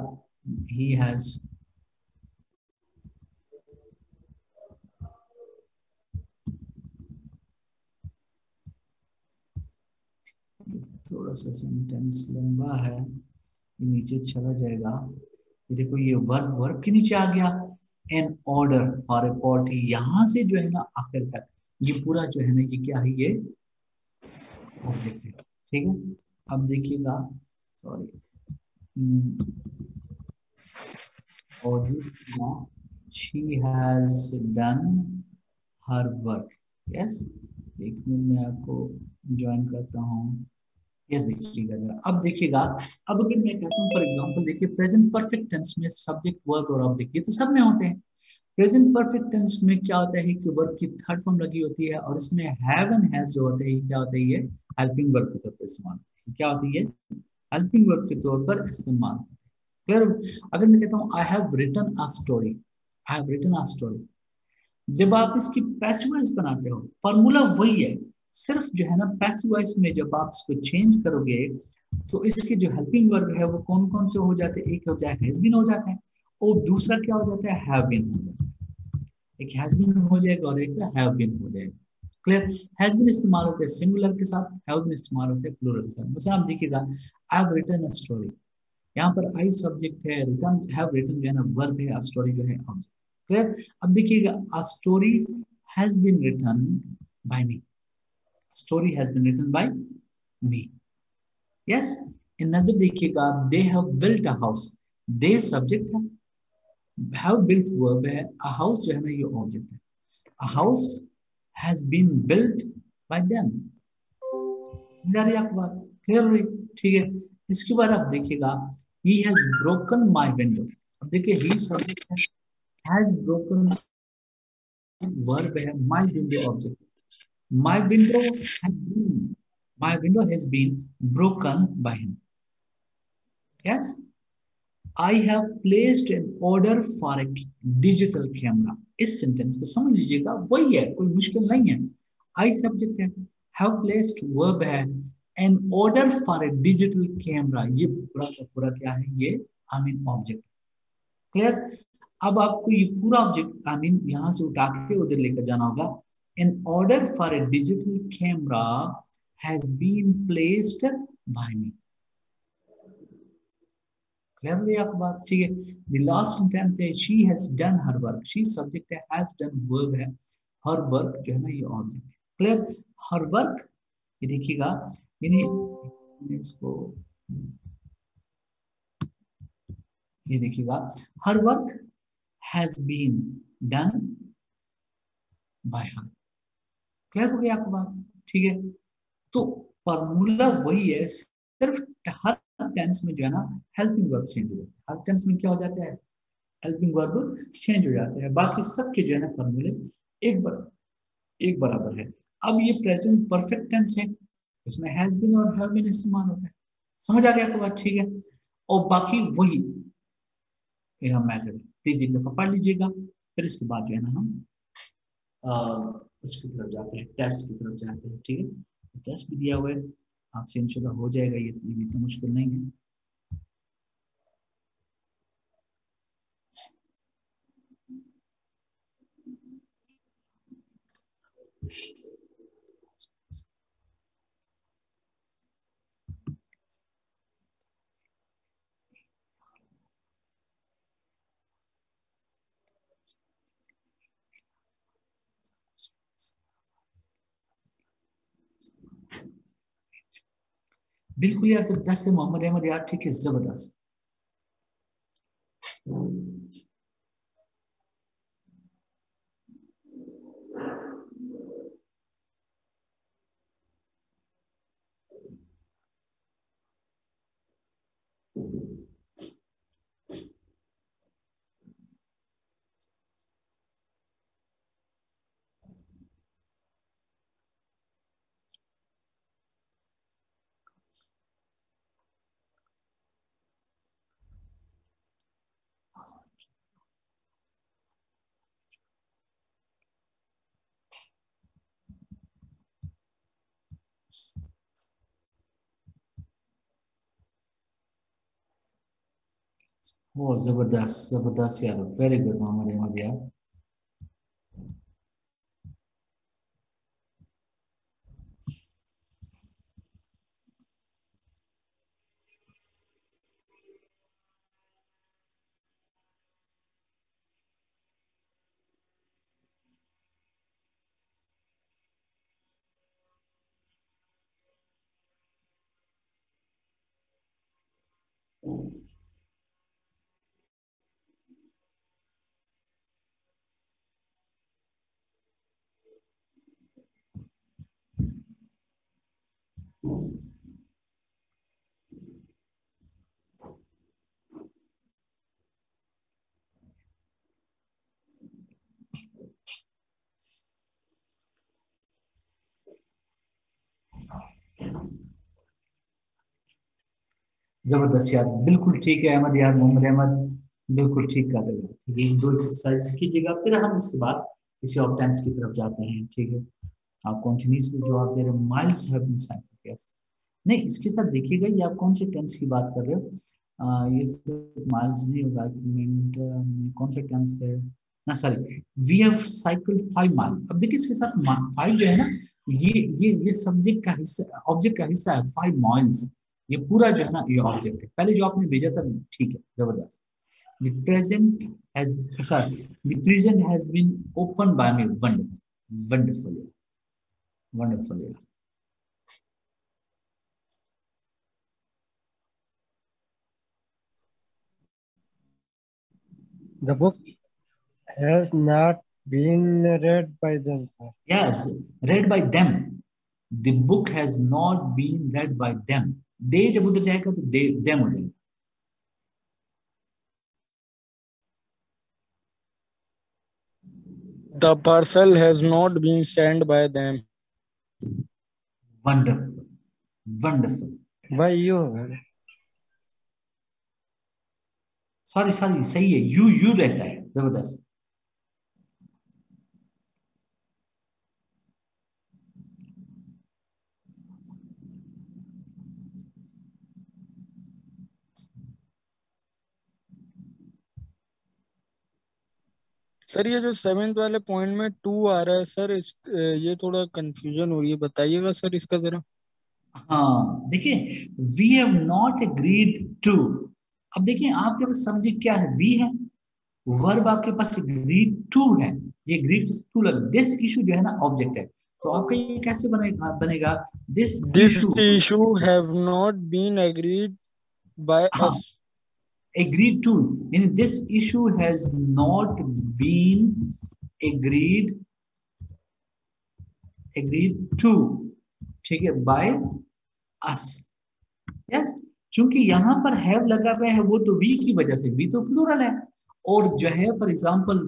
ही हैज़ थोड़ा सा सेंटेंस लंबा है, ये नीचे चला जाएगा। ये देखो, ये वर्ब वर्ब के नीचे आ गया। An order for a party यहाँ से जो है ना, आखिर तक। ये पूरा जो है ना, ये क्या है, ये ऑब्जेक्ट है। ठीक है? अब देखिएगा। Sorry she has done her work. Yes? एक मिनट में आपको ज्वाइन करता हूँ। यस देखिएगा जरा अब देखिएगा, अब अगर मैं कहता हूँ फॉर एग्जांपल देखिए प्रेजेंट परफेक्ट टेंस में सब्जेक्ट वर्ब और ऑब्जेक्ट ये तो सब में होते हैं। प्रेजेंट परफेक्ट टेंस में क्या होता है कि वर्ब की थर्ड फॉर्म लगी होती है और इसमें हैव एंड हैज़ जो होते हैं क्या होता है, ये हेल्पिंग वर्ब के तौर पर इस्तेमाल क्या होती है? हेल्पिंग वर्ब के तौर पर इस्तेमाल क्लियर अगर मैं कहता हूँ I have written a story I have written a story जब आप इसकी पैसिव वॉइस बनाते हो फॉर्मूला वही है। सिर्फ़ जो है ना पैसिव वॉइस में जब आप इसको चेंज करोगे तो इसके जो हेल्पिंग वर्ब है, वो कौन कौन से हो जाते हैं? एक हो जाए हैज़ बीन हो जाता है, और दूसरा क्या हो जाता है? हैव बीन हो जाता है। एक हैज़ बीन हो जाएगा और एक हैव बीन हो जाएगा। क्लियर हैज़ बीन इस्तेमाल होता है सिंगुलर के साथ हैव बीन इस्तेमाल होता है प्लूरल के साथ। मतलब आप देखिएगा I have written a story यहाँ पर आई सब्जेक्ट है रिटर्न हैव रिटन जो है ना वर्ब है स्टोरी जो है क्लियर अब देखिएगा a story has been written by me story has been written by me. Yes. Another देखिएगा they have built a house. They subject है. Have built verb है. A house जो है ना ये object है. A house has been built by them. जा रही आपको बात क्लियर ठीक है इसके बाद आप देखिएगा he has broken my window. अब देखिए he subject है. Has broken verb है. My window object. My window has been, my window has been broken by him. Yes? I have placed an order for a digital camera. इस सेंटेंस को समझ लीजिएगा। वही है, कोई मुश्किल नहीं है। आई सब्जेक्ट है हैव प्लेस्ड वर्ब है। An order for a digital camera ये पूरा का पूरा क्या है? ये आई मीन ऑब्जेक्ट क्लियर अब आपको ये पूरा ऑब्जेक्ट आई मीन यहाँ से उठा के उधर लेकर जाना होगा। An order for a digital camera has been placed by me. Clearly है the last sentence है she has done her work she subject है has done verb है her work जो है ना ये object है clear her work ये देखिएगा यानी इसको ये देखिएगा her work has been done by her clear हो गया आपको बात। ठीक है? तो फॉर्मूला वही है, सिर्फ़ हर टेंस में जो है ना हेल्पिंग वर्ब चेंज हो जाता है। हर टेंस में क्या हो जाता है? हेल्पिंग वर्ब चेंज हो जाते हैं। बाकी सबके जो है ना फॉर्मूले एक बार, एक बराबर है। अब ये प्रेजेंट परफेक्ट टेंस है। इसमें हैज़ बीन और हैव बीन इस्तेमाल होता है। समझ आ गया आपको बात? ठीक है? और बाकी वही मेथड प्लीज़ एक दफ़ा पढ़ लीजिएगा। फिर इसके बाद जो है ना हम उसकी तरफ़ जाते हैं टेस्ट की तरफ़ जाते हैं, ठीक है? टेस्ट भी दिया हुआ है आपसे इनशाला हो जाएगा, ये भी इतना मुश्किल नहीं है। बिल्कुल यार दस से मोहम्मद अहमद यार ठीक है ज़बरदस्त। Oh, ज़बरदस्त ज़बरदस्त यार वेरी गुड मोहम्मद अहमद ज़बरदस्त यार बिल्कुल ठीक है, अहमद यार, मोहम्मद अहमद, बिल्कुल ठीक कर रहे हैं दो एक्सरसाइज कीजिएगा, फिर हम इसके बाद किसी ऑप्टेंस की तरफ़ जाते हैं, ठीक है? आप कंटिन्यूसली जवाब दे रहे हो माइल्स साइंड यस नहीं इसके साथ देखिएगा ये आप कौन से टेंस की बात कर रहे हो? आ, ये माइल्स नहीं होगा मिनट कौन सा टेंस है? ना sorry we have cycle five miles अब देखिए इसके साथ फाइव जो है ना ये ये ये सब्जेक्ट का हिस्सा ऑब्जेक्ट का हिस्सा है फाइव माइल्स ये पूरा जो है ना ये ऑब्जेक्ट है। पहले जो आपने भेजा था ठीक है ज़बरदस्त। The present has sorry, the present has been opened by me. Wonderful, wonderful, wonderful. The book has not been read by them, sir. Yes, read by them. The book has not been read by them. They जब उधर जाएगा तो they them हो जाएगा The parcel has not been sent by them. Wonderful, wonderful. By you. Sorry sorry सही है यू यू रहता है ज़बरदस्त। सर ये जो सेवेंथ वाले पॉइंट में टू आ रहा है सर इस ये थोड़ा कंफ्यूजन हो रही है बताइएगा सर इसका जरा? हाँ देखिए we have not agreed to अब देखिए आपके पास सब्जेक्ट क्या है? वी है। वर्ब आपके पास एग्रीड टू है। ये एग्रीड टू लग दिस इशू जो है ना ऑब्जेक्ट है। तो आपका ये कैसे बनेगा बनेगा? This this issue have not been agreed by us agreed to meaning this issue has not been agreed agreed to ठीक है by us. Yes? चूँकि यहाँ पर हैव लगा हुआ है वो तो वी की वजह से वी तो प्लूरल है। और जो है फॉर एग्जांपल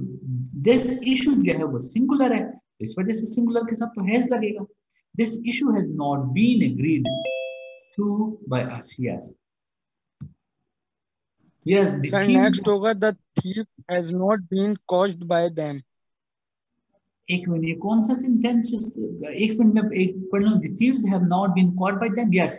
दिस इशू जो है वो सिंगुलर है। तो इस वजह से सिंगुलर के साथ तो हैज़ लगेगा। This issue has not been agreed to by us yes Yes, the Sir, next होगा the thief has not been caused by them. एक मिनट ये कौन सा सेंटेंस एक मिनट में एक पढ़ लूँ। The thieves have not been caught by them yes.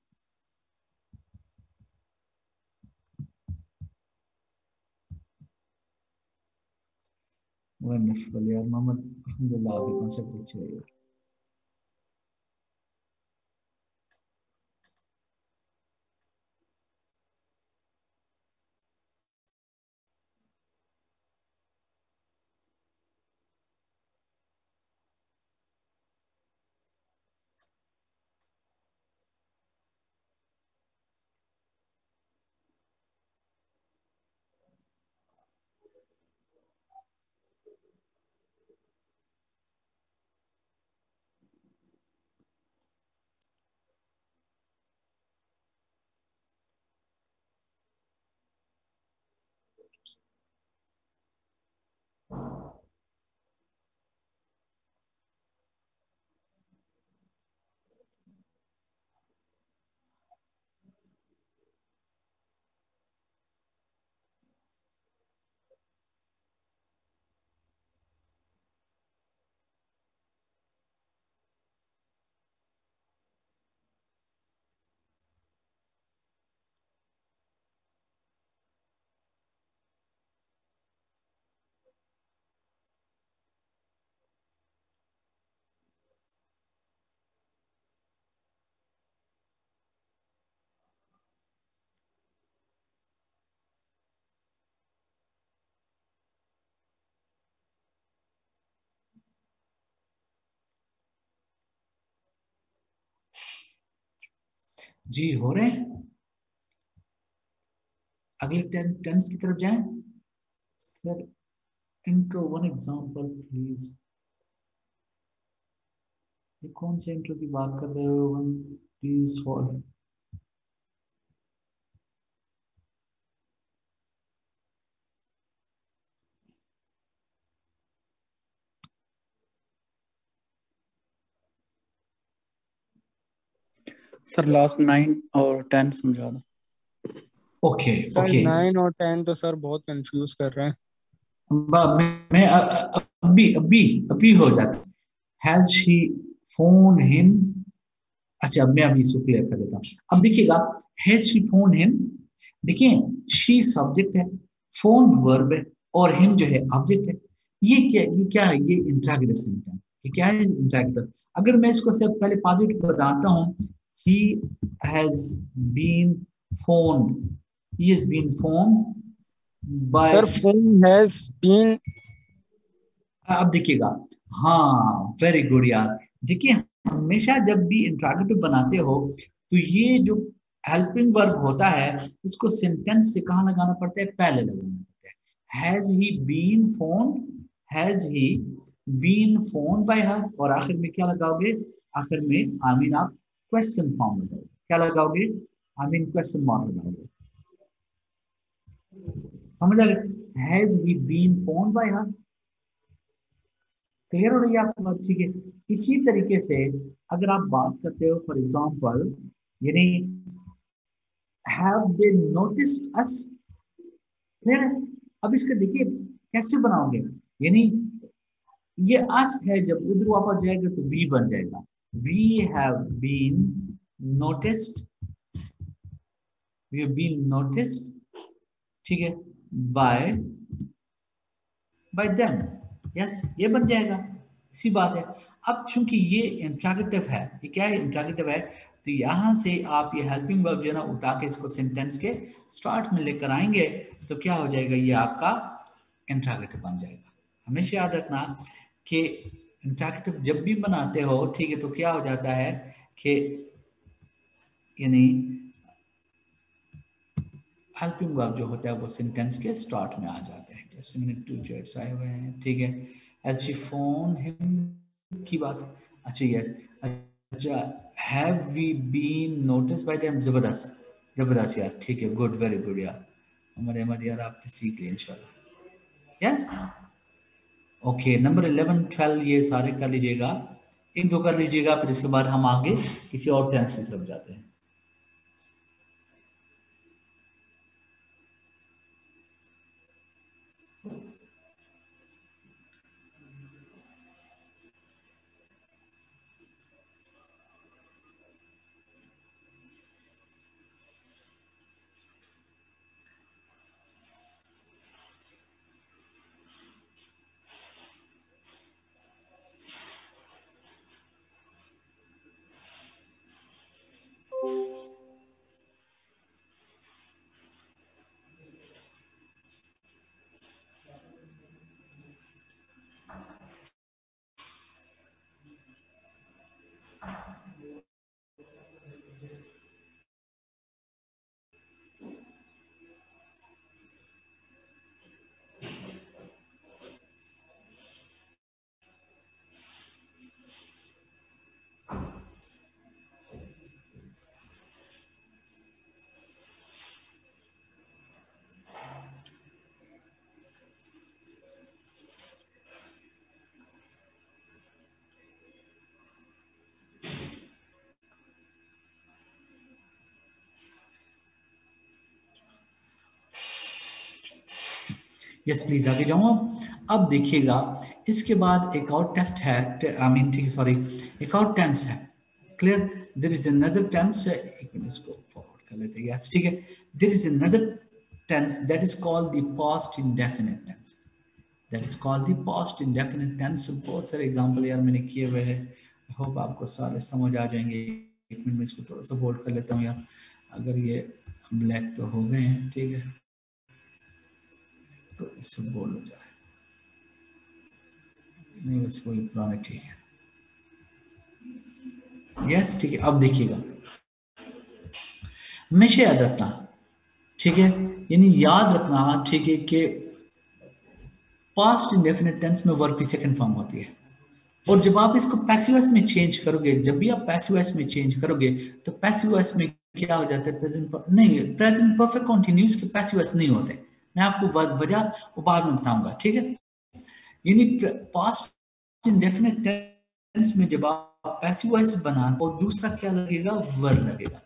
wonderful यार मोहम्मद alhamdulillah the concept अच्छे है यार जी हो रहे अगले टें, टेंस की तरफ़ जाएँ। Sir intro one example please ये कौन से इंट्रो की बात कर रहे हो? One please for sir last nine और टेन समझा दो। ओके ओके नाइन और टेन तो सर बहुत कंफ्यूज कर रहे हैं। मैं मैं अभी अभी अभी हो जाता। हैज़ शी फ़ोन हिम अच्छा अब मैं अभी इसको क्लियर कर देता हूँ। अब देखिएगा हैज़ शी फ़ोन हिम देखिए शी सब्जेक्ट है फ़ोन वर्ब है और हिम जो है ऑब्जेक्ट है। ये क्या ये क्या है? ये इंट्रागेटिव सेंटेंस ये क्या है इंट्रागेटिव अगर मैं इसको सिर्फ़ पहले पॉजिटिव बताता हूँ he has been phone he has been phoned by sir phone has been अब देखिएगा। हाँ वेरी गुड यार। देखिए हमेशा जब भी इंट्रागेटिव बनाते हो तो ये जो हेल्पिंग वर्ब होता है इसको सेंटेंस से कहाँ लगाना पड़ता है? पहले लगाना पड़ता है। Has he been phone has he been phone by her और आखिर में क्या लगाओगे? आखिर में आई मीन आप क्वेश्चन फॉर्म लगाओगे क्या लगाओगे आई मीन क्वेश्चन मार्क लगाओगे समझ आ has he been phone by her clear हो रही है आपको बात? ठीक है। इसी तरीके से अगर आप बात करते हो फॉर एग्जांपल यानी have they noticed us clear अब इसका देखिए, कैसे बनाओगे? यानी ये अस है, जब उधर वापस जाएगा तो बी बन जाएगा। We have been noticed we have been noticed ठीक है बाय बाय देम यस ये बन जाएगा। इसी बात है। अब चूँकि ये इंट्रागेटिव है, ये क्या है? इंट्रागेटिव है। तो यहाँ से आप ये हेल्पिंग वर्ब जो है ना, उठा के इसको सेंटेंस के स्टार्ट में लेकर आएँगे तो क्या हो जाएगा? ये आपका इंट्रागेटिव बन जाएगा। हमेशा याद रखना कि इंट्रागेटिव जब भी बनाते हो, ठीक है तो क्या हो जाता है कि यानी हेल्पिंग वर्ब जो होता है, वो सेंटेंस के स्टार्ट में आ जाता है। जैसे मैंने टू जेट्स आए हुए हैं, ठीक है। एज शी फ़ोन हिम की बात अच्छा यस अच्छा have we been notice by them ज़बरदस्त ज़बरदस्त यार, ठीक है गुड वेरी गुड यार। हमारे अहमद यार, आप तो सीख लें इंशाल्लाह। यस ओके नंबर 11 12 ये सारे कर लीजिएगा। इन दो कर लीजिएगा, फिर इसके बाद हम आगे किसी और टेंस की तरफ़ जाते हैं। यस प्लीज़ आगे जाऊँ अब देखिएगा, इसके बाद एक और टेस्ट है आई मीन ठीक सॉरी एक और टेंस है। Clear there is another tense एक मिनट इसको फॉरवर्ड कर लेते हैं। यस ठीक है। There is another tense that is called the past indefinite tense that is called the past indefinite tense बहुत सारे एग्जांपल यार मैंने किए हुए हैं। आई होप आपको सारे समझ आ जाएँगे। एक मिनट में इसको थोड़ा सा होल्ड कर लेता हूँ यार। अगर ये ब्लैक तो हो गए हैं, ठीक है। तो इससे बोल हो जाए। नहीं, बस वही पुराने ठीक है। यस ठीक है, अब देखिएगा। हमेशा याद रखना, ठीक है? यानी याद रखना, ठीक है, कि पास्ट इंडेफिनिट टेंस में वर्ब की सेकंड फॉर्म होती है? और जब आप इसको पैसिवस में चेंज करोगे, जब भी आप पैसिवस में चेंज करोगे तो पैसिवस में क्या हो जाता है? प्रेजेंट नहीं प्रेजेंट परफेक्ट कॉन्टिन्यूस के पैसिवस नहीं होते। मैं आपको वजह वो बाद में बताऊँगा, ठीक है? यानी पास्ट इंडेफिनिट टेंस में जब आप पैसिव वॉइस बना और दूसरा क्या लगेगा? वर लगेगा।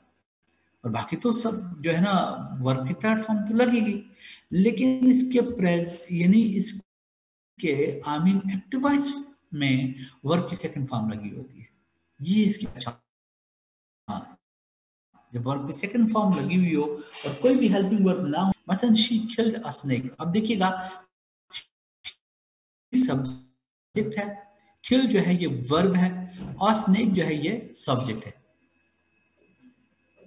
और बाकी तो सब जो है ना वर्ब की थर्ड फॉर्म तो लगेगी। लेकिन इसके प्रेज यानी इसके आई मीन एक्टिवाइज में वर्ब की सेकंड फॉर्म लगी होती है। ये इसकी अच्छा जब वर्ब की सेकंड फॉर्म लगी हुई हो और कोई भी हेल्पिंग वर्ब ना हो, मसलन शी किल्ड अ स्नेक अब देखिएगा सब्जेक्ट है किल जो है ये वर्ब है, और स्नेक जो है ये सब्जेक्ट है।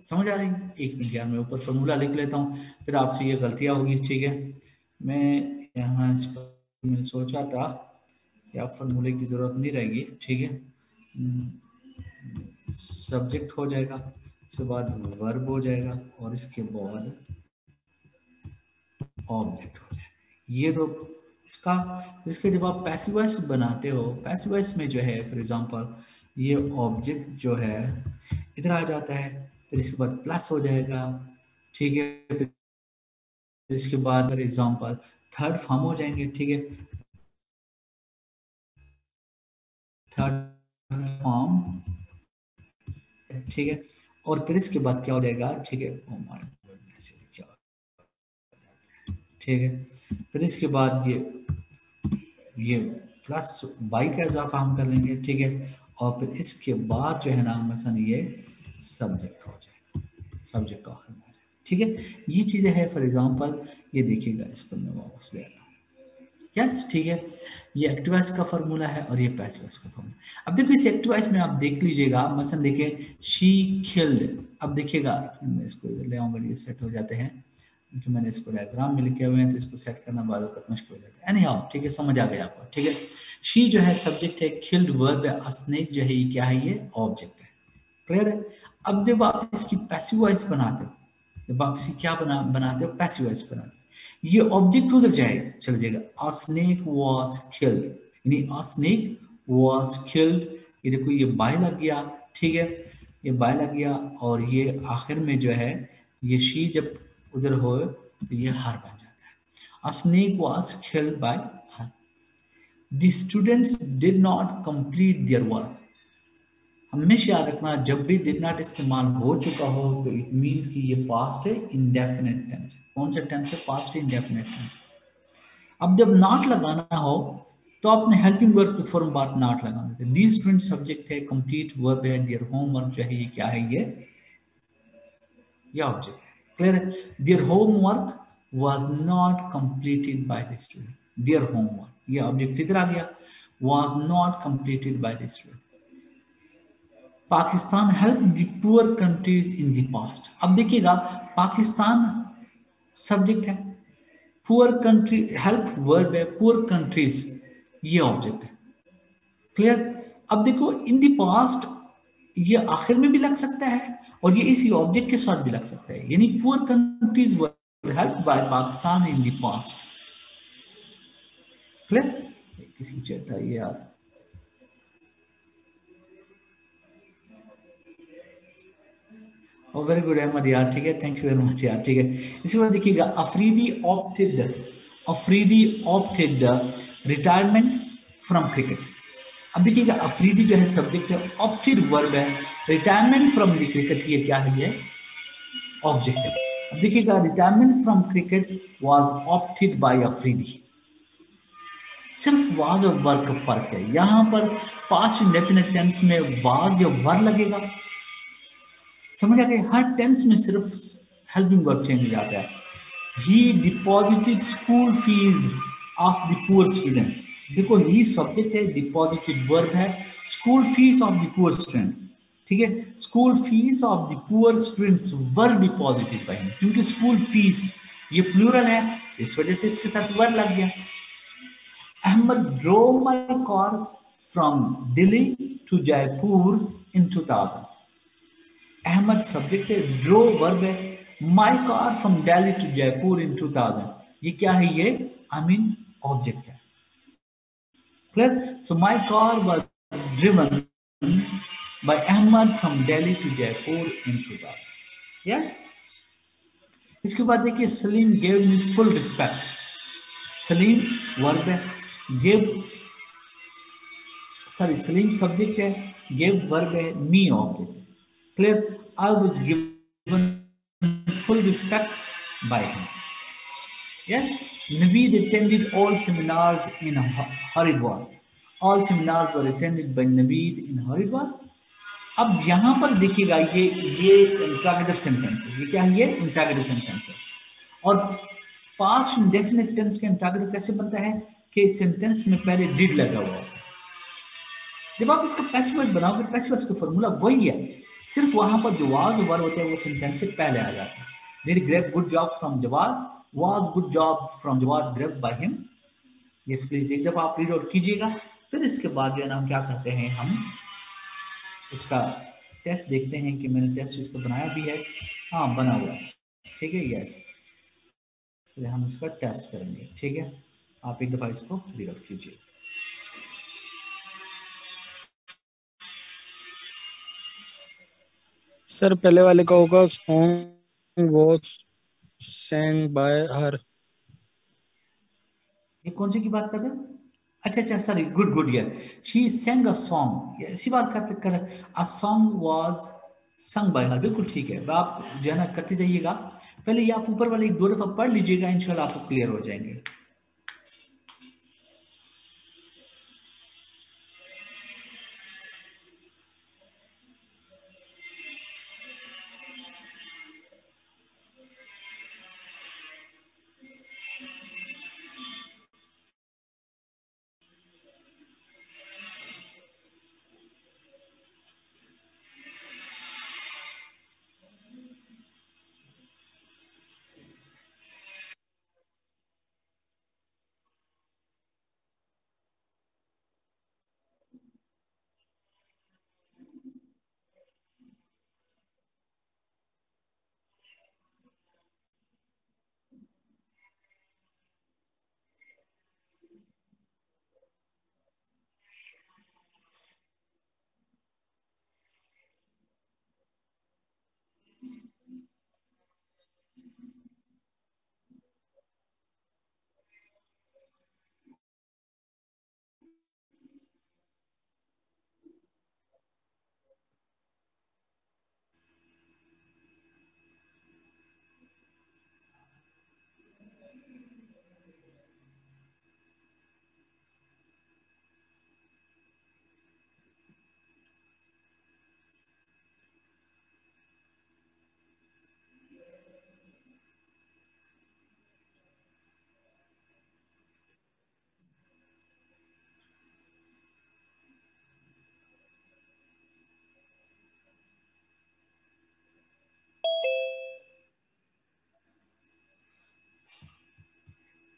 समझ आ रही है? एक मिनट, यार, मैं ऊपर फॉर्मूला लिख लेता हूँ, फिर आपसे ये गलतियाँ होगी, ठीक है? मैं यहाँ इसको मैंने सोचा था कि आप फॉर्मूले की ज़रूरत नहीं रहेगी, ठीक है? सब्जेक्ट हो जाएगा। उसके बाद वर्ब हो जाएगा और इसके बाद ऑब्जेक्ट हो जाएगा। ये तो इसका, इसके जब आप पैसिवाइस बनाते हो पैसिवाइस में जो है फॉर एग्जांपल ये ऑब्जेक्ट जो है, इधर आ जाता है, फिर इसके बाद प्लस हो जाएगा, ठीक है? फिर इसके बाद फॉर एग्जांपल थर्ड फॉर्म हो जाएँगे, ठीक है? थर्ड फॉर्म ठीक है? और फिर इसके बाद क्या हो जाएगा? ठीक है ओ माय क्या ठीक है, फिर इसके बाद ये ये प्लस वाई का इजाफा हम कर लेंगे, ठीक है, और फिर इसके बाद जो है ना मसन ये सब्जेक्ट हो जाएगा। सब्जेक्ट आखिर में ठीक है, ये चीज़ें है फॉर एग्जांपल ये देखिएगा, इस पर मैं वापस ले आता हूँ। यस ठीक है ये एक्टिवाइज का फार्मूला है और ये पैसिवाइज का फार्मूला अब देखिए इस एक्टिवाइज में आप देख लीजिएगा मसन देखिए शी खिल्ड अब देखिएगा, मैं इसको ले आऊँगा, ये सेट हो जाते हैं। क्योंकि मैंने इसको डायग्राम में लिखे हुए हैं तो इसको सेट करना बाद मुश्किल हो जाता है। एनी हाउ ठीक है, समझ आ गया आपको, ठीक है? शी जो है सब्जेक्ट है खिल्ड वर्ब है, अस्नेक जो है, ये क्या है, ये ऑब्जेक्ट है। क्लियर है? अब जब आप इसकी पैसिव वॉइस बनाते हो, जब आप इसकी क्या बना, बनाते हो पैसिव वॉइस बनाते ये ऑब्जेक्ट उधर जाए, चल जाएगा। स्नेक वाज किल्ड यानी स्नेक वाज किल्ड ये देखो, ये बाय लग गया, ठीक है? ये बाय लग गया, और ये आखिर में जो है, ये शी जब उधर हो तो ये हार बन जाता है। Snake was killed by her the students did not complete their work हमेशा याद रखना, जब भी डिड नॉट इस्तेमाल हो चुका हो तो इट मींस कि ये पास्ट है इंडेफिनेट टेंस कौन सा टेंस है? पास्ट है इंडेफिनेट टेंस अब जब नॉट लगाना हो तो आपने हेल्पिंग वर्ब की फॉर्म बात नॉट लगाना है। दी स्टूडेंट सब्जेक्ट है कंप्लीट वर्ब है देयर होमवर्क जो है, ये क्या है ये? ये ऑब्जेक्ट है। क्लियर है? Their homework was not completed by the student. Their homework. ये ऑब्जेक्ट इधर आ गया? Was not completed by the student. Pakistan help the poor countries in the past अब देखिएगा, पाकिस्तान सब्जेक्ट है। पुअर कंट्री हेल्प वर्ब है पुअर कंट्रीज़ ये ऑब्जेक्ट है। क्लियर अब देखो इन द पास्ट ये आखिर में भी लग सकता है और ये इसी ऑब्जेक्ट के साथ भी लग सकता है। यानी poor countries were help by Pakistan in the past clear किसी चैट आई यार वेरी गुड अहमद यार ठीक है थैंक यू वेरी मच यार ठीक है इसके बाद देखिएगा Afridi opted Afridi opted retirement from cricket अब देखिएगा अफरीदी जो है सब्जेक्ट है ऑप्टेड वर्ब है रिटायरमेंट फ्रॉम द क्रिकेट ये क्या है, ये ऑब्जेक्ट है. अब देखिएगा retirement from cricket was opted by Afridi सिर्फ़ वाज और वर्ब का फ़र्क है. यहाँ पर पास्ट इंडेफिनेट टेंस में वाज या वर लगेगा. समझ आ गया? हर टेंस में सिर्फ़ हेल्पिंग वर्ब चेंज हो जाता है। He deposited school fees of the poor students देखो ही सब्जेक्ट है डिपॉजिटेड वर्ब है। School fees of the poor student ठीक है? School fees of the poor students were deposited by him क्योंकि स्कूल फ़ीस ये प्लूरल है, इस वजह से इसके साथ वर लग गया। Ahmed drove my car from Delhi to Jaipur in 2000 Ahmed subject है ड्रो वर्ब है my car from Delhi to Jaipur in 2000 ये क्या है ये? आई मीन ऑब्जेक्ट है clear so my car was driven by Ahmed from Delhi to Jaipur in 2000 yes इसके बाद देखिए Salim gave me full respect Salim verb है। गिव सॉरी सलीम सब्जेक्ट है। Gave verb है। मी object. Clear? I was given full respect by him. Yes? Naveed attended all seminars in Haridwar. All seminars were attended by Naveed in Haridwar. अब यहाँ पर देखिएगा ये ये इंट्रागेटिव सेंटेंस है ये क्या है ये इंट्रागेटिव सेंटेंस है और पास्ट इंडेफिनिट टेंस का इंट्रागेटिव कैसे बनता है कि सेंटेंस में पहले डिड लगा हुआ है जब आप इसका पैसिव बनाओगे पैसिव का फॉर्मूला वही है सिर्फ़ वहाँ पर जो वाज वर्ब होते हैं, वो सेंटेंस से पहले आ जाते हैं। Did great good job from जवाब वाज गुड जॉब फ्रॉम जवाब great by him yes please एक दफ़ा आप रीड आउट कीजिएगा। फिर इसके बाद जो है ना, हम क्या करते हैं, हम इसका टेस्ट देखते हैं कि मैंने टेस्ट इसका बनाया भी है। हाँ बना हुआ है। ठीक है? यस फिर हम इसका टेस्ट करेंगे। ठीक है? आप एक दफ़ा इसको रीड आउट कीजिए। सर, पहले वाले का होगा song was sang by her ये कौन सी की बात कर रहे हैं? अच्छा अच्छा सॉरी गुड गुड यार शी सेंग अ सॉन्ग इसी बात करते कर a song was sung by her बिल्कुल ठीक है। आप जो है ना, करते जाइएगा। पहले ये आप ऊपर वाले एक दो दफ़ा पढ़ लीजिएगा, इंशाल्लाह आपको क्लियर हो जाएँगे।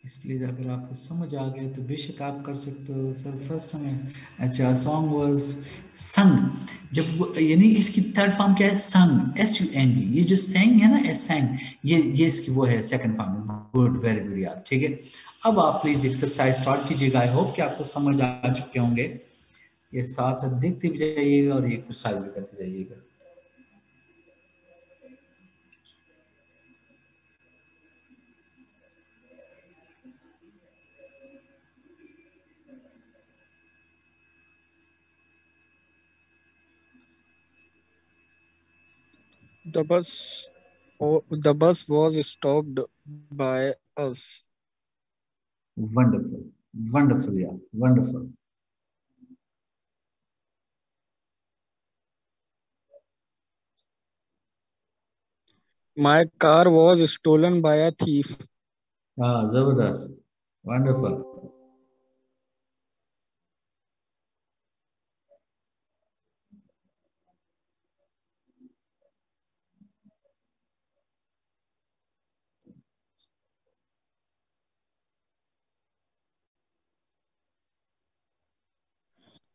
प्लीज़ अगर आपको समझ आ गया तो बेशक आप कर सकते हो। सर फ़र्स्ट हमें अच्छा सॉन्ग वाज संग जब यानी इसकी थर्ड फॉर्म क्या है? संग एस यू एन जी ये जो सेंग है ना एस सेंग ये ये इसकी वो है second form good very good यार ठीक है? अब आप प्लीज़ एक्सरसाइज स्टार्ट कीजिएगा। आई होप कि आपको समझ आ चुके होंगे। ये साथ साथ देखते भी जाइएगा और ये एक्सरसाइज भी करते जाइएगा। The bus, oh, the bus was stopped by us. Wonderful, wonderful, yeah, wonderful. My car was stolen by a thief. Ah, Zabardast. Wonderful.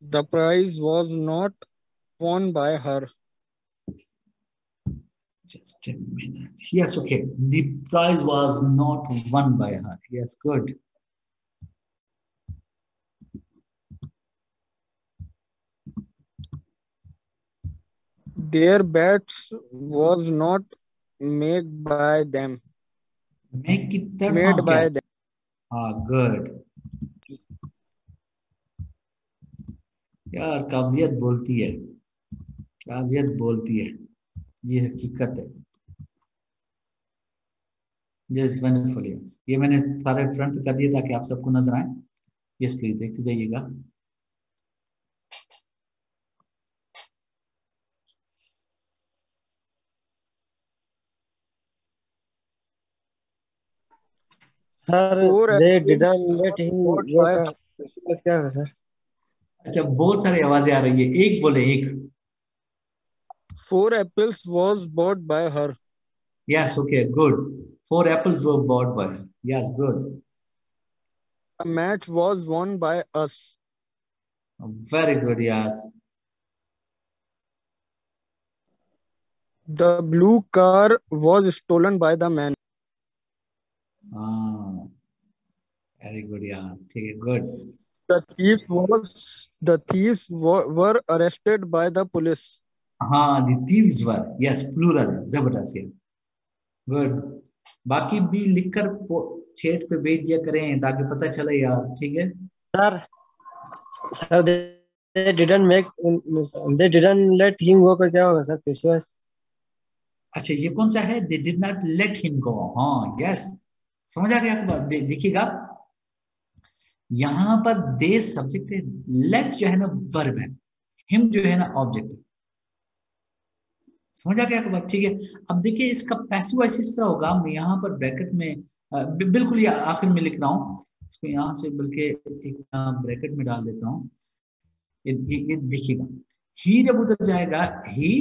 The prize was not won by her. Just a minute. Yes, okay. The prize was not won by her. Yes, good. Their bets was not made by them. Make it Made by them. Ah, good. यार काबिलियत बोलती है। काबिलियत बोलती है। ये हकीकत है। यस वंडरफुल यस ये मैंने सारे फ्रंट कर दिए ताकि आप सबको नज़र आए। यस प्लीज़ देखते जाइएगा। Sir Four they apples didn't let him bought go by- to Christmas क्या है सर अच्छा बहुत सारी आवाज़ें आ रही है एक बोले एक apples was bought by her. Yes, okay, good. Four apples were bought by her. Yes, good. A match was won by us. Very good, yes. The blue car was stolen by the man. Ah, very good, yeah. ठीक है, good. The thief was the thieves were, were arrested by the police. हाँ, the thieves were. Yes, plural. ज़बरदस्त है. Good. बाकी भी लिखकर चैट पे भेज दिया करें ताकि पता चले यार ठीक है sir sir they, they didn't make they didn't let him go का क्या होगा सर Christmas अच्छा ये कौन सा है they did not let him go हाँ यस समझ आ गया आपको देखिएगा यहाँ पर दे सब्जेक्ट है लेट जो है ना वर्ब है हिम जो है ना ऑब्जेक्ट है। समझ गया बात? ठीक है। अब देखिए इसका पैसिव वॉइस इस तरह होगा, मैं यहाँ पर ब्रैकेट में बिल्कुल ये आखिर में लिख रहा हूँ। इसको यहाँ से बल्कि एक ब्रैकेट में डाल देता हूँ। ये देखिएगा। ही जब उधर जाएगा ही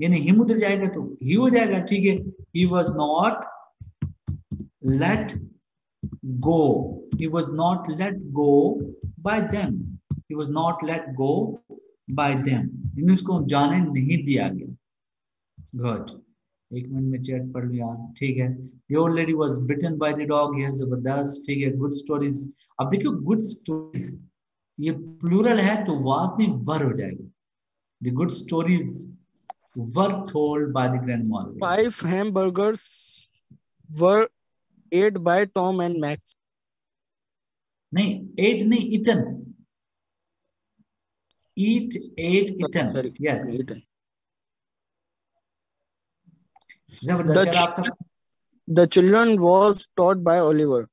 यानी हिम उधर जाएगा तो ही हो जाएगा, ठीक है। He was not let go he was not let go by them he was not let go by them इन इसको जाने नहीं दिया गया। गुड एक मिनट में चैट पढ़ लो यार ठीक है। The old lady was bitten by the dog yes ज़बरदस्त ठीक है। गुड स्टोरीज अब देखियो गुड स्टोरीज ये प्लूरल है तो वाज में वर हो जाएगा। The good stories were told by the grandmother Five hamburgers were ate by Tom and Max नहीं एट नहीं eaten eat ate eaten yes the children was taught by Oliver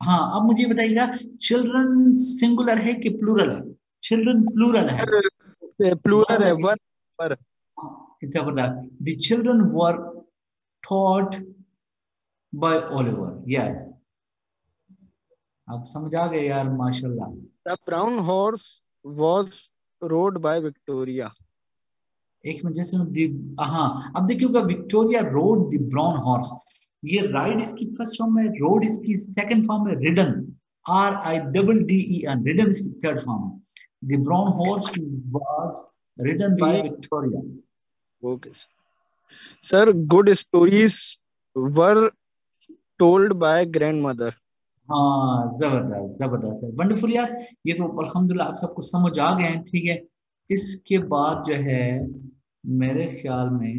हाँ अब मुझे बताइएगा चिल्ड्रन सिंगुलर है कि प्लूरल है? चिल्ड्रन प्लूरल है। प्लूरल है हाँ, वन पर हाँ, ज़बरदस्त। The children were taught by Oliver yes. आप समझ आ गए यार माशाल्लाह। The brown horse was rode by Victoria. एक मिनट जैसे हाँ अब देखिएगा Victoria rode the brown horse ये राइड इसकी फ़र्स्ट फॉर्म है रोड इसकी सेकंड फॉर्म है ridden R I double D E N ridden इसकी थर्ड फॉर्म है the brown horse was ridden by Victoria Okay. Sir, good stories were told by grandmother. हाँ ज़बरदस्त ज़बरदस्त है। वंडरफुल यार। ये तो अल्हम्दुलिल्लाह आप सबको समझ आ गए हैं ठीक है। इसके बाद जो है मेरे ख्याल में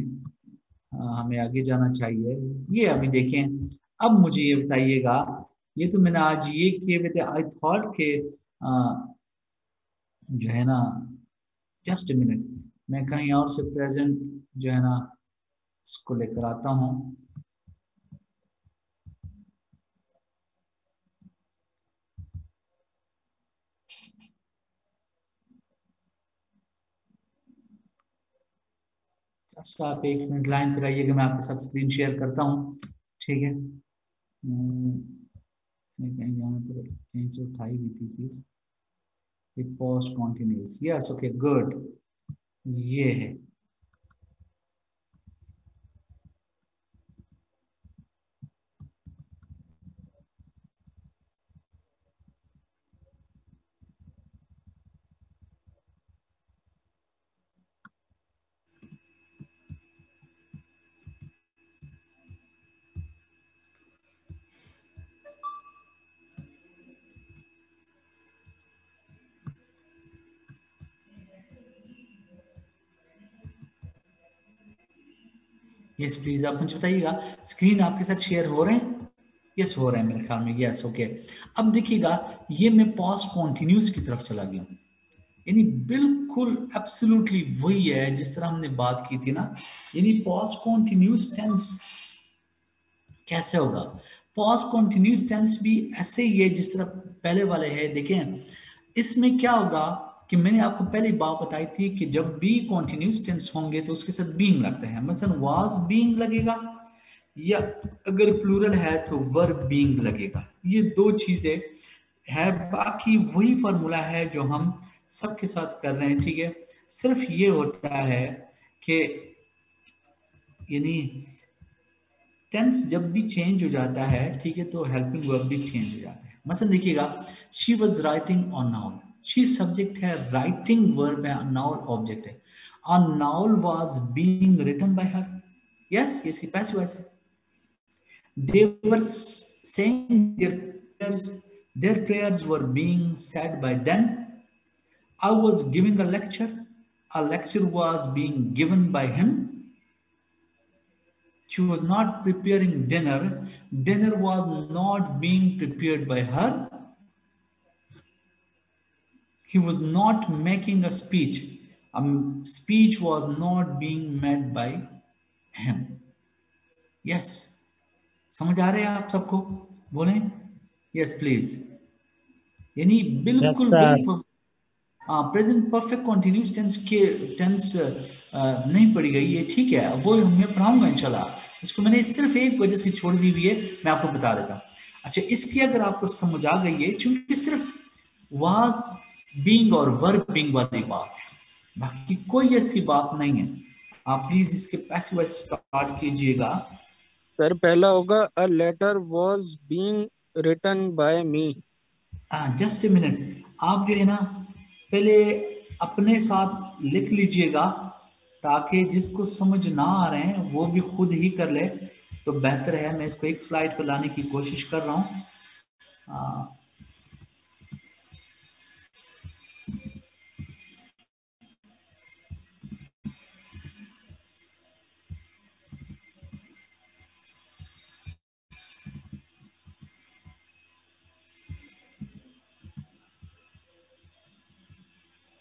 हमें आगे जाना चाहिए। ये अभी देखें। अब मुझे ये बताइएगा ये तो मैंने आज ये किए हुए थे आई थॉट के आ, जो है ना जस्ट मिनट मैं कहीं और से प्रेजेंट जो है ना इसको लेकर आता हूँ। जस्ट आप एक मिनट लाइन पर आइएगा मैं आपके साथ स्क्रीन शेयर करता हूँ। ठीक है? हम्म, कहीं यहाँ पर कहीं से उठाई हुई थी चीज़। Post continuous yes okay good ये है। यस प्लीज़ आप मुझे बताइएगा स्क्रीन आपके साथ शेयर हो रहे हैं? यस हो रहे हैं मेरे ख्याल में यस ओके अब देखिएगा, ये मैं पॉज कॉन्टिन्यूस की तरफ़ चला गया हूँ। यानी बिल्कुल एब्सोल्युटली वही है, जिस तरह हमने बात की थी ना। यानी पॉज कॉन्टिन्यूस टेंस कैसे होगा? पॉज कॉन्टिन्यूस टेंस भी ऐसे ही है, जिस तरह पहले वाले है, देखें। इसमें क्या होगा? कि मैंने आपको पहले बात बताई थी कि जब बी कॉन्टिन्यूस टेंस होंगे तो उसके साथ बींग लगते हैं। मसलन वाज बींग लगेगा या अगर प्लूरल है तो वर्ब बीइंग लगेगा। ये दो चीज़ें है। बाकी वही फार्मूला है जो हम सबके साथ कर रहे हैं, ठीक है? सिर्फ़ ये होता है कि यानी टेंस जब भी चेंज हो जाता है, ठीक है तो हेल्पिंग वर्ब भी चेंज हो जाता है। मसलन देखिएगा she was writing on noun she subject है राइटिंग वर्ब है नाउल ऑब्जेक्ट है a novel was being written by her yes yes passive ऐसे they were saying their prayers their prayers were being said by them i was giving a lecture a lecture was being given by him she was not preparing dinner dinner was not being prepared by her He was not making a speech. A speech was not being made by him. Yes. समझ आ रहे हैं आप सबको? बोले? यस प्लीज़ यानी बिल्कुल. प्रेजेंट परफेक्ट कॉन्टिन्यूस टेंस के टेंस नहीं पढ़ी गई। है ठीक है। वो मैं पढ़ाऊँगा इंशाल्लाह। इसको मैंने सिर्फ़ एक वजह से छोड़ दी हुई है। मैं आपको बता देता अच्छा इसकी अगर आपको समझ आ गई है क्योंकि सिर्फ़ वाज बीइंग और वर्ब बीइंग वाली बात। है बाकी कोई ऐसी बात नहीं है। आप प्लीज़ इसके पैसिव स्टार्ट कीजिएगा। सर पहला होगा a letter was being written by me just a minute आप जो है ना पहले अपने साथ लिख लीजिएगा ताकि जिसको समझ ना आ रहे हैं वो भी खुद ही कर ले। तो बेहतर है मैं इसको एक स्लाइड पर लाने की कोशिश कर रहा हूँ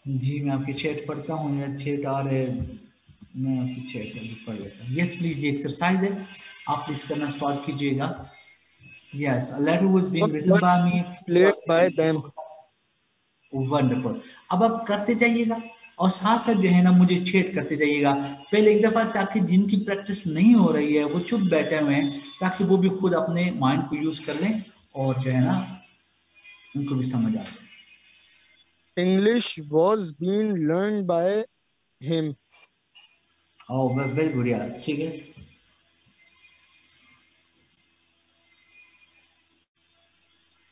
जी मैं आपकी चैट पढ़ता हूँ या चैट आ रहे मैं आपकी चैट अभी पढ़ लेता हूँ। यस प्लीज़ ये एक्सरसाइज है। आप प्लीज़ करना स्टार्ट कीजिएगा। Yes a letter was being written by me. played by them? Wonderful अब आप करते जाइएगा। और साथ साथ जो है ना मुझे चेट करते जाइएगा। पहले एक दफ़ा ताकि जिनकी प्रैक्टिस नहीं हो रही है वो चुप बैठे हुए हैं ताकि वो भी खुद अपने माइंड को यूज़ कर लें और जो है ना उनको भी समझ आ जाए। English was being learned by him. Oh, very good, यार ठीक है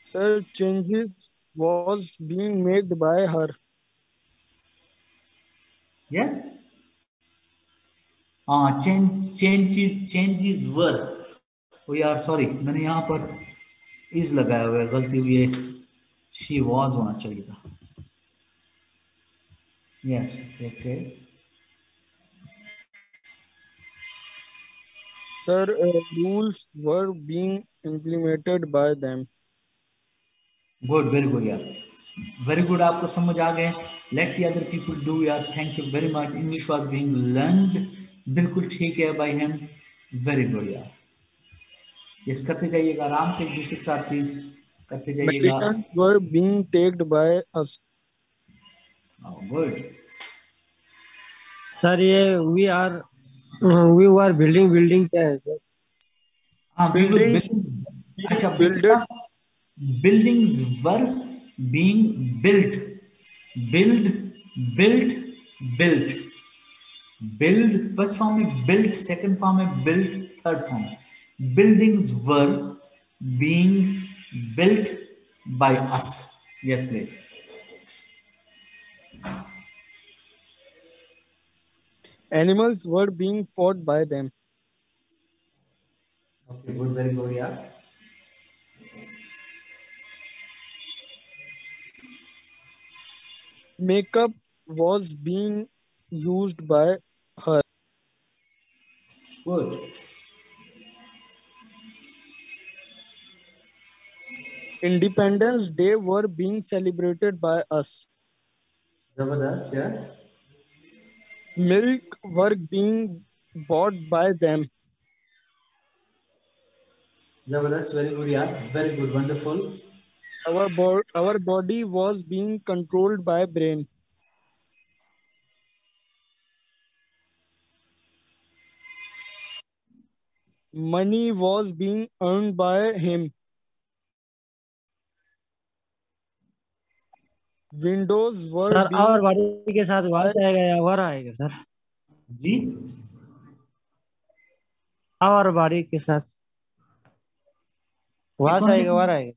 Sir, changes was being made by her. Yes. हाँ चेंज चेंजेस चेंजेस वर ओ यार सॉरी मैंने यहाँ पर इज़ लगाया हुआ है गलती हुई है शी वाज होना चाहिए था yes okay Sir, uh, rules were being implemented by them. Good very good यार वेरी गुड आपको समझ आ गए। Let the other people do यार thank you very much English was being learned बिल्कुल ठीक है बाय हिम। वेरी गुड यार यस करते जाइएगा। आराम से एक दूसरे के साथ प्लीज़ करते जाइएगा। Medicines were being taken by us. Good sir ये we are we are building building क्या है सर हाँ बिल्कुल अच्छा builded. buildings were being built build built built build first form में built second form में built third form buildings were being built by us yes please Animals were being fought by them. Okay, good, very good, yeah. Makeup was being used by her. Good. Independence Day were being celebrated by us. Zabardast, yes milk were being bought by them. Zabardast, very good, yeah. Very good, wonderful. Our, bo- our body was being controlled by brain. Money was being earned by him. Windows were sir और बॉडी के साथ वास आएगा या वर आएगा सर? जी। और बॉडी के साथ। वास आएगा वर आएगा।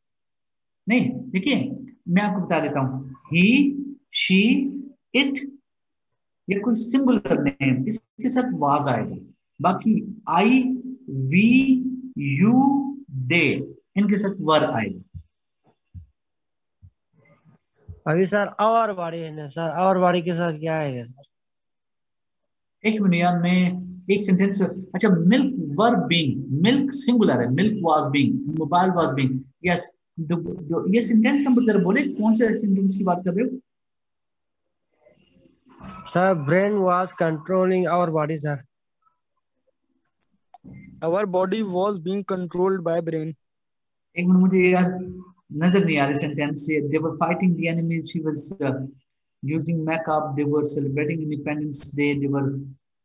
नहीं देखिए मैं आपको बता देता हूँ। ही शी इट ये कोई सिंगुलर नेम इसके साथ वाज आएगा। बाकी आई वी यू दे इनके साथ वर आएगा। अभी सर और बॉडी है ना सर और बॉडी के साथ क्या आएगा सर? एक मिनट यार मैं एक सेंटेंस अच्छा milk were being milk singular है milk was being mobile was being yes ये सेंटेंस नंबर जरा बोले कौन से सेंटेंस की बात कर रहे हो? Sir brain was controlling our body sir our body was being controlled by brain. एक मिनट मुझे यार nazar nahi aa sentence they were fighting the enemies. she was uh, using makeup. They were celebrating independence day. They were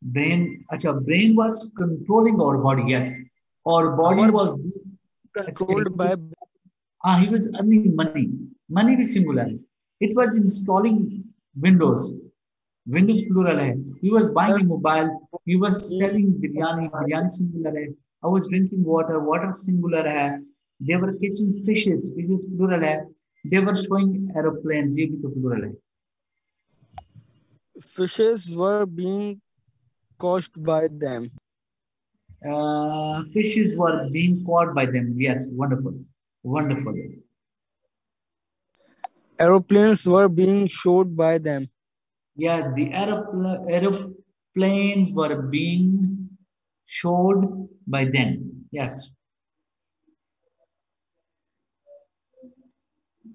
brain acha brain was controlling our body yes. Our body our was controlled by ah he was earning money. Money is singular. It was installing windows. Windows plural hai he was buying a mobile. He was selling biryani. Biryani singular hai i was drinking water. Water singular hai they were catching fishes, fishes plural. They were showing aeroplanes, ye bhi to plural. Fishes were being caught by them. Uh, fishes were being caught by them. Yes, wonderful, wonderful. Aeroplanes were being showed by them. Yeah, the aeropl- aeroplanes were being showed by them. Yes,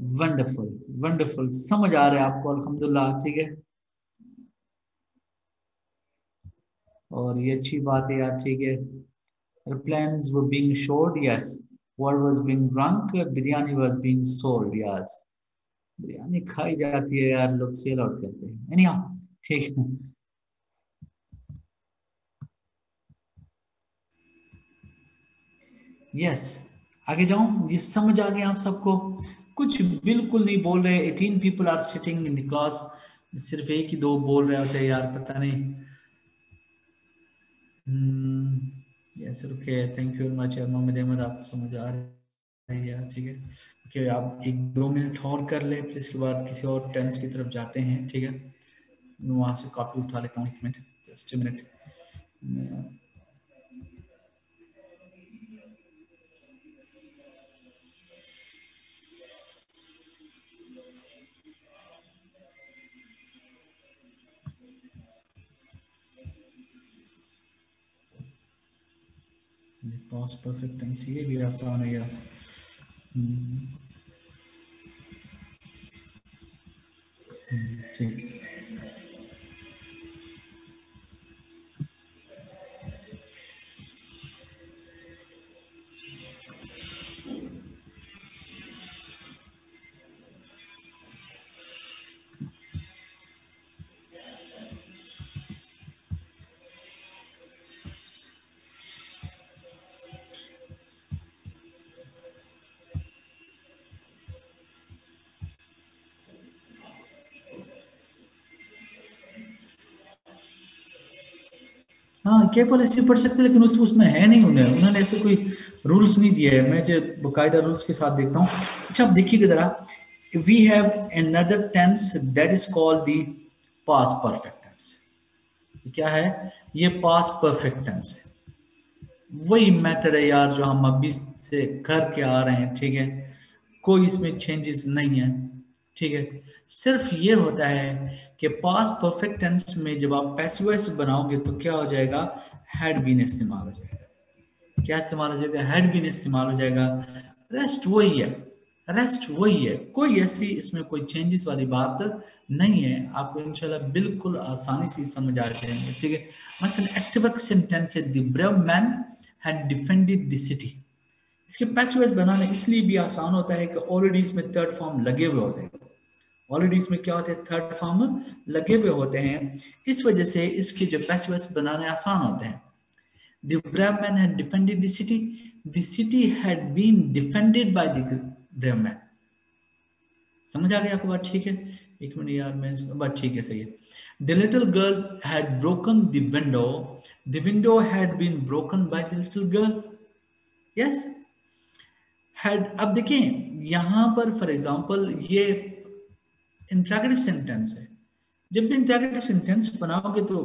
Wonderful, wonderful. समझ आ रहा है आपको अल्हम्दुलिल्लाह ठीक है और ये अच्छी बात है यार ठीक है airplanes were being showed yes what was being drunk biryani was being sold yes biryani खाई जाती है यार लोग सेल आउट करते हैं एनीहाउ ठीक है यस आगे जाऊँ ये समझ आ गया आप सबको कुछ बिल्कुल नहीं बोल रहे। 18 people are sitting in class सिर्फ़ एक ही दो बोल रहे होते यार, पता नहीं। Yes okay thank you much Mohammad Ahmed आपको समझ आ रहा है यार, ठीक है। कि आप एक दो मिनट और कर लें, फिर इसके बाद किसी और टेंस की तरफ़ जाते हैं, ठीक है। वहाँ से कॉपी उठा लेता हूँ, एक minute just minute past perfect tense ये भी आसान है यार। हम्म, ठीक। केवल ऐसे पढ़ सकते लेकिन उस, उसमें है नहीं उन्हें। उन्होंने ऐसे कोई रूल्स नहीं दिए है। मैं जो बकायदा रूल्स के साथ देखता हूँ। अच्छा आप देखिएगा जरा। We have tense that is called the past perfect tense. ये क्या है? ये past perfect tense है। वही मेथड है यार जो हम अभी से करके आ रहे हैं, ठीक है? कोई इसमें चेंजेस नहीं है। ठीक है? सिर्फ़ ये होता है कि पास परफेक्ट टेंस में जब आप पैसिव वॉइस बनाओगे तो क्या हो जाएगा? हैड बीन इस्तेमाल हो जाएगा। क्या इस्तेमाल हो जाएगा? हैड बीन इस्तेमाल हो जाएगा। रेस्ट वही है। रेस्ट वही है। कोई ऐसी इसमें कोई चेंजेस वाली बात नहीं है। आपको इंशाल्लाह बिल्कुल आसानी से समझ आ जाएँगे। ठीक है? मसलन एक्टिव सेंटेंस है। The brave man had defended the city इसके पैसिव बनाना इसलिए भी आसान होता है कि ऑलरेडी इसमें थर्ड फॉर्म लगे हुए होते हैं। ऑलरेडी इसमें क्या होते हैं? थर्ड फॉर्म लगे हुए होते हैं। इस वजह से इसके जो पैसिव बनाने आसान होते हैं। The brave man had defended the city. The city had been defended by the brave man. समझ आ गया आपको बात? ठीक है? एक मिनट यार, मैं बात ठीक है, सही है। The little girl had broken the window the window had been broken by the little girl yes had अब देखिए, यहाँ पर फॉर एग्जांपल ये इंट्रैगेटिव सेंटेंस है। जब भी इंट्रैगेटिव सेंटेंस बनाओगे तो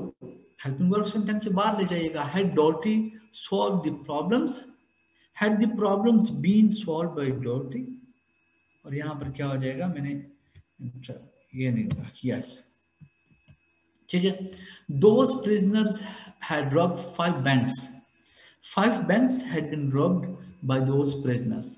हेल्पिंग वर्ब सेंटेंस से बाहर ले जाइएगा। Had Dotty solve the problems had the problems been solve by Dotty और यहाँ पर क्या हो जाएगा? मैंने ये नहीं होगा यस ठीक है। Those prisoners had robbed five banks five banks had been robbed by those prisoners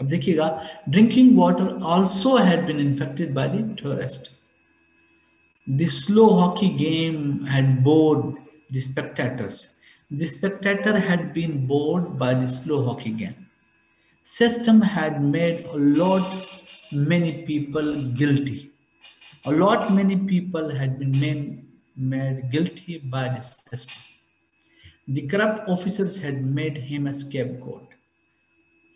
अब देखिएगा drinking water also had been infected by the tourist the slow hockey game had bored the spectators the spectator had been bored by the slow hockey game system had made a lot many people guilty a lot many people had been made, made guilty by the system the corrupt officers had made him a scapegoat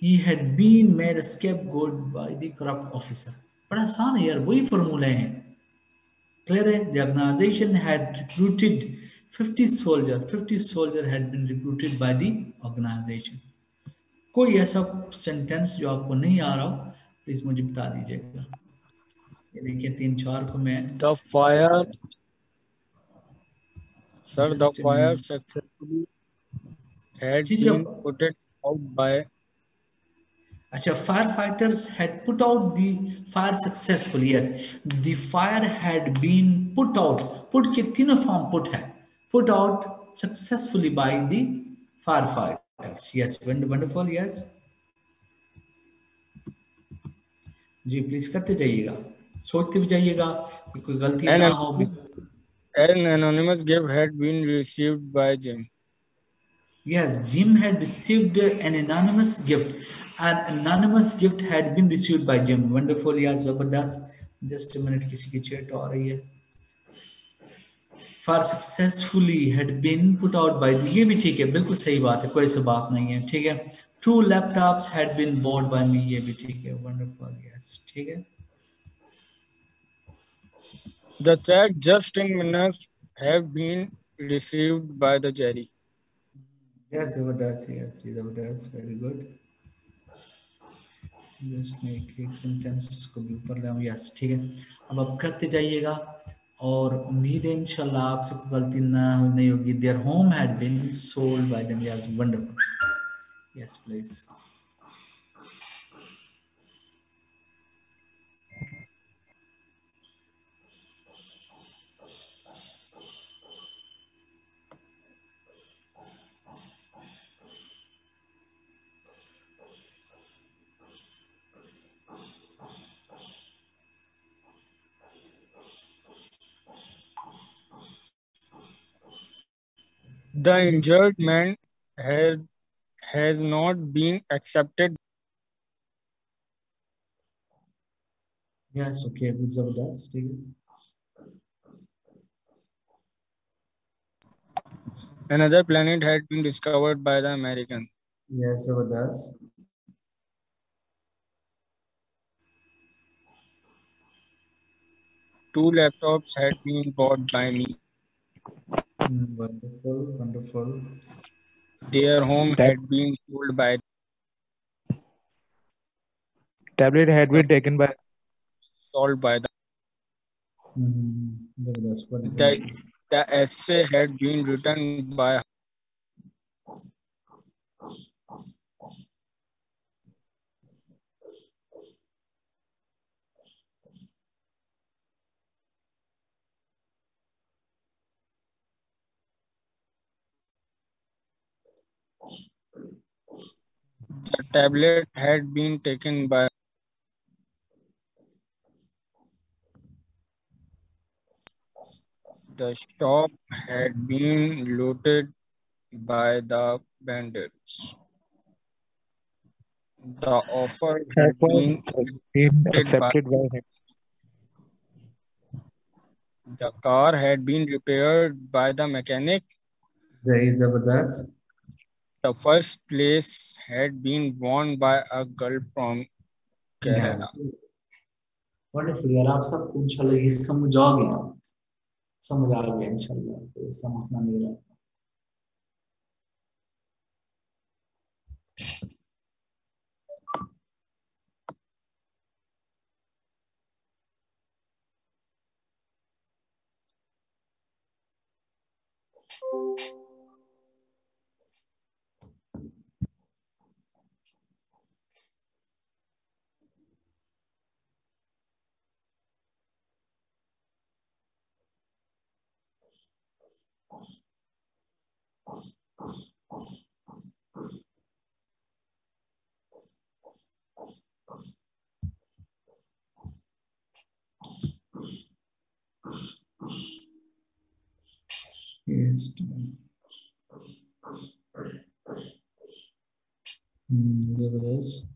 He had been made a scapegoat by the corrupt officer बड़ा आसान है यार वही फॉर्मूले हैं क्लियर है the organization had recruited 50 soldier 50 soldier had been recruited by the organization कोई ऐसा सेंटेंस जो आपको नहीं आ रहा हो प्लीज़ मुझे बता दीजिएगा ये देखिए तीन चार को मैं The fire, sir, the Just a fire minute. successfully had Fighters had put out the fire successfully yes the fire had been put out put के तीनों फॉर्म पुट है put out successfully by the fire fighters yes wonderful yes जी प्लीज करते जाइएगा सोचते भी जाइएगा कि कोई गलती And ना an- हो भी an anonymous gift had been received by Jim. Yes, Jim had received an anonymous gift. An anonymous gift had been received by Jim. Wonderful, yeah, Zabardast. Just a minute, किसी की chat आ रही है. Far successfully had been put out by ये भी ठीक है बिल्कुल सही बात है कोई सी बात नहीं है ठीक है two laptops had been bought by me ये भी ठीक है wonderful yes ठीक है The check just in minutes have been received by the Jerry. Yes, Zabardast, yes, Zabardast, very good. एक सेंटेंस को भी ऊपर ले यस ठीक है। अब आप करते जाइएगा और उम्मीद है इंशाल्लाह आपसे कोई गलती ना नहीं होगी। Their home had been sold by them yes wonderful yes please The injured man had has not been accepted. Yes okay good जबरदस्त ठीक है Another planet had been discovered by the American. Yes जबरदस्त Two laptops had been bought by me. Wonderful, wonderful. Their home that, had been sold by. Tablet had been taken by. Sold by the. Mm-hmm. The, the essay had been written by the tablet had been taken by the shop had been looted by the bandits. The offer had been been accepted by- accepted by him. the car had been repaired by the mechanic. Jai Zabardast. The first place had been won by a girl from Kerala. Wonderful यार आप सबको इंशाल्लाह ये समझ आ गया समझ आ गया इंशाल्लाह तो समझना नहीं रहा Yes. Hmm, ज़बरदस्त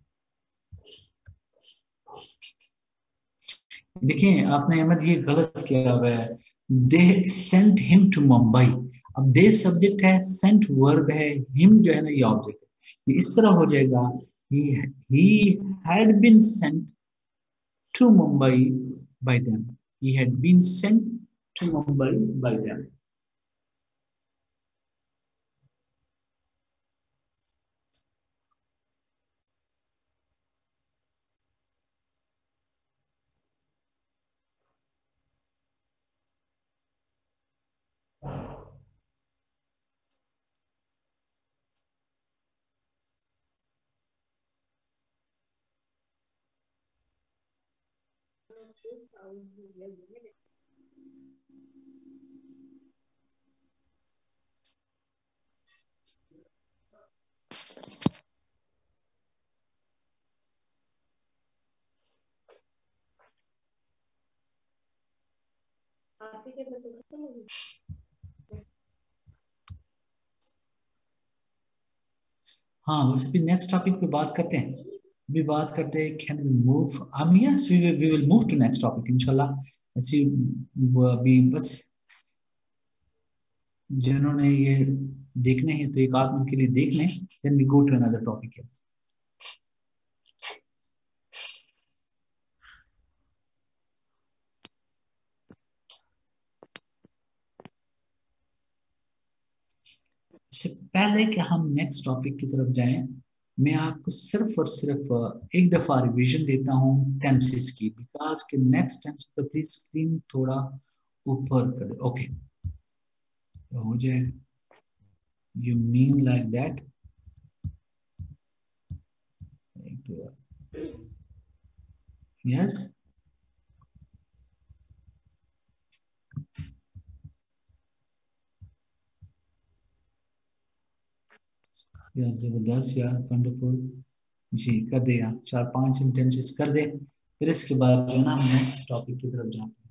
देखिए आपने अहमद ये गलत किया हुआ है। They sent him to Mumbai अब दे सब्जेक्ट है सेंट वर्ब है हिम जो है ना, ये ऑब्जेक्ट है। ये इस तरह हो जाएगा he had been sent to Mumbai by them he had been sent to Mumbai by them हाँ वैसे भी नेक्स्ट टॉपिक पे बात करते हैं। अभी बात करते हैं कैन वी मूव हम yes we we will move to next topic इंशाल्लाह ऐसी अभी बस जिन्होंने ये देखने हैं तो एक मिनट के लिए देख लें then we go to another topic yes इससे पहले कि हम नेक्स्ट टॉपिक की तरफ़ जाएँ मैं आपको सिर्फ़ और सिर्फ़ एक दफ़ा रिवीजन देता हूँ टेंसेस की बिकॉज़ के नेक्स्ट टेंसेस प्लीज़ स्क्रीन थोड़ा ऊपर कर ओके तो हो जाए। You mean like that yes या ज़बरदस्त यार वंडरफुल जी, कर दे यार, चार पाँच सेंटेंसेस कर दे, फिर इसके बाद जो है ना हम नेक्स्ट टॉपिक की तरफ़ जाते हैं।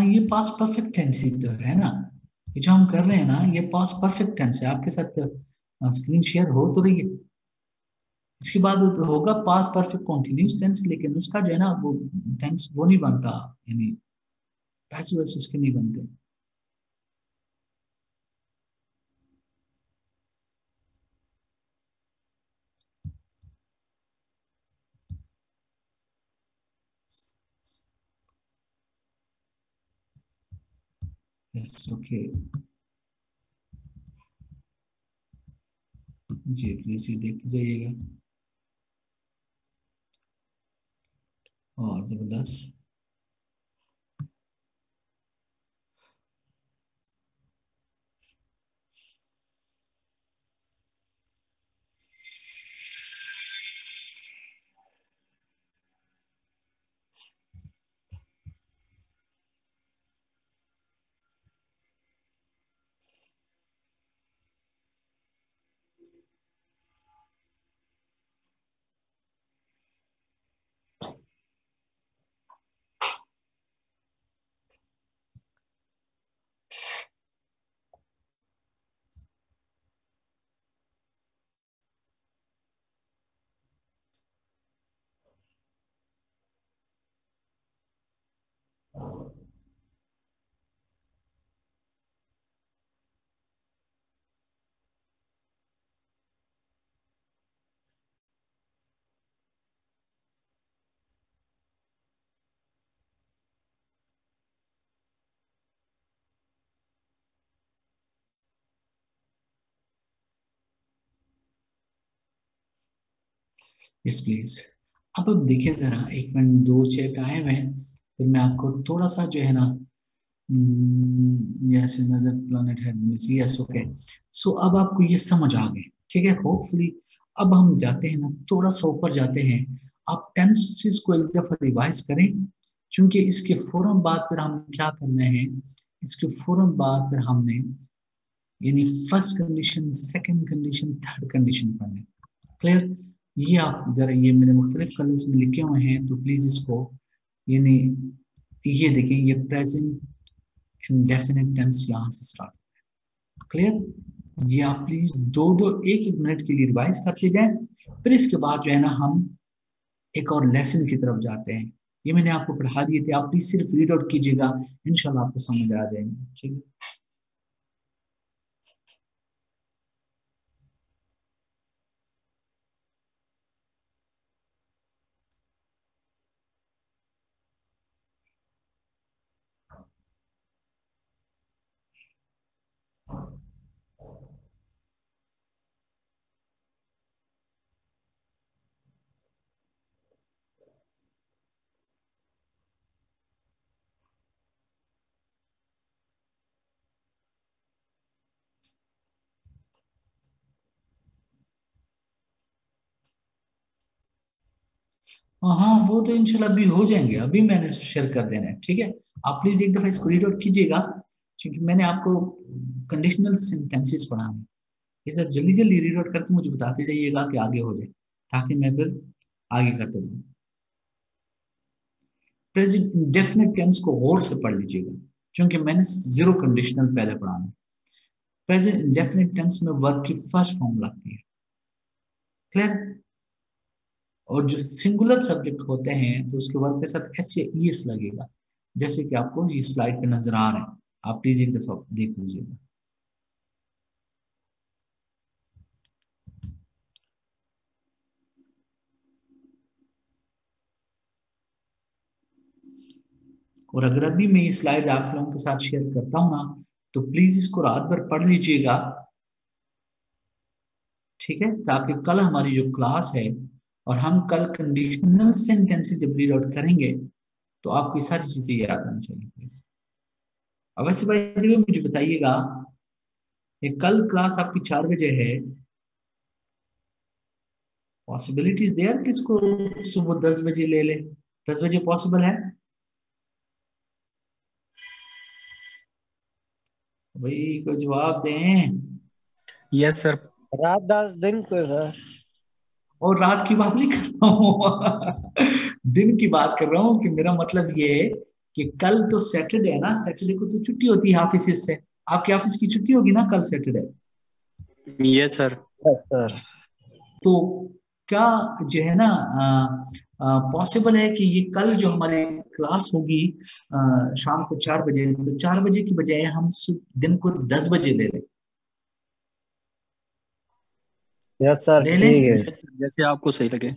हाँ ये पास परफेक्ट टेंस ही तो है ना। ये जो हम कर रहे हैं ना, ये पास परफेक्ट टेंस है। आपके साथ स्क्रीन शेयर हो तो रही है। इसके बाद होगा पास परफेक्ट कॉन्टिन्यूस टेंस लेकिन उसका जो है ना, वो टेंस वो नहीं बनता, यानी पैसिव नहीं बनते। It's okay. जी प्लीज़ ये देखते जाइएगा और ज़बरदस्त यस प्लीज़ अब अब देखिए जरा, एक मिनट, दो चेक आए हुए हैं। फिर मैं आपको थोड़ा सा जो है ना yes another planet had yes okay so अब आपको ये समझ आ गए, ठीक है? होपफुली अब हम जाते हैं ना थोड़ा सा ऊपर जाते हैं। आप टेंसेस को एक दफ़ा रिवाइज करें, क्योंकि इसके फ़ौरन बाद फिर हम क्या करना है? इसके फ़ौरन बाद फिर हमने, यानी first condition second condition third condition पढ़ने क्लियर ये आप जरा ये मैंने मुख्तलिफ़ कलर्स में लिखे हुए हैं तो प्लीज़ इसको, यानी ये देखें, ये प्रेजेंट इंडेफिनिट टेंस यहाँ से स्टार्ट क्लियर ये आप प्लीज़ दो दो, एक एक मिनट के लिए रिवाइज करते जाए फिर इसके बाद जो है ना हम एक और लेसन की तरफ़ जाते हैं। ये मैंने आपको पढ़ा दिए थे, आप प्लीज़ सिर्फ़ रीड आउट कीजिएगा इनशाला आपको समझ आ जाएँगे, ठीक है? हाँ वो तो इंशाल्लाह अभी हो जाएँगे। अभी मैंने शेयर कर देना है, ठीक है? आप प्लीज़ एक दफ़ा इसको रीड आउट कीजिएगा, क्योंकि मैंने आपको कंडीशनल सेंटेंसेस पढ़ाने ये सर जल्दी जल्दी रीड आउट करके मुझे बताते जाइएगा कि आगे हो जाए, ताकि मैं फिर आगे करते रहूँ प्रेजेंट इंडेफिनिट टेंस को और से पढ़ लीजिएगा, क्योंकि मैंने ज़ीरो कंडीशनल पहले पढ़ाना प्रेजेंट इंडेफिनिट टेंस में वर्ब की फ़र्स्ट फॉर्म लगती है। क्लियर और जो सिंगुलर सब्जेक्ट होते हैं तो उसके वर्ग के साथ एस या ई एस लगेगा। जैसे कि आपको ये स्लाइड पे नज़र आ रहे हैं। आप प्लीज़ एक दफ़ा देख लीजिएगा। और अगर अभी मैं ये स्लाइड आप लोगों के साथ शेयर करता हूँ ना तो प्लीज़ इसको रात भर पढ़ लीजिएगा। ठीक है? ताकि कल हमारी जो क्लास है और हम कल कंडीशनल सेंटेंसेस जब रीड आउट करेंगे तो आपको ये सारी चीज़ें याद आनी चाहिए। वैसे भाई मुझे बताइएगा ये कल क्लास आपकी चार बजे है। पॉसिबिलिटीज देयर किसको? सुबह दस बजे ले ले। दस बजे पॉसिबल है? भाई, कोई जवाब दें? यस सर रात दस दिन को सर और रात की बात नहीं कर रहा हूँ। दिन की बात कर रहा हूँ कि मेरा मतलब ये है कि कल तो सैटरडे है ना? सैटरडे को तो छुट्टी होती है ऑफ़िस से। आपके ऑफ़िस की छुट्टी होगी ना कल सैटरडे यस सर सर तो क्या जो है ना पॉसिबल है कि ये कल जो हमारी क्लास होगी शाम को चार बजे तो चार बजे की बजाय हम दिन को दस बजे ले लें यस सर ले लें? ठीक है। जैसे आपको सही लगे।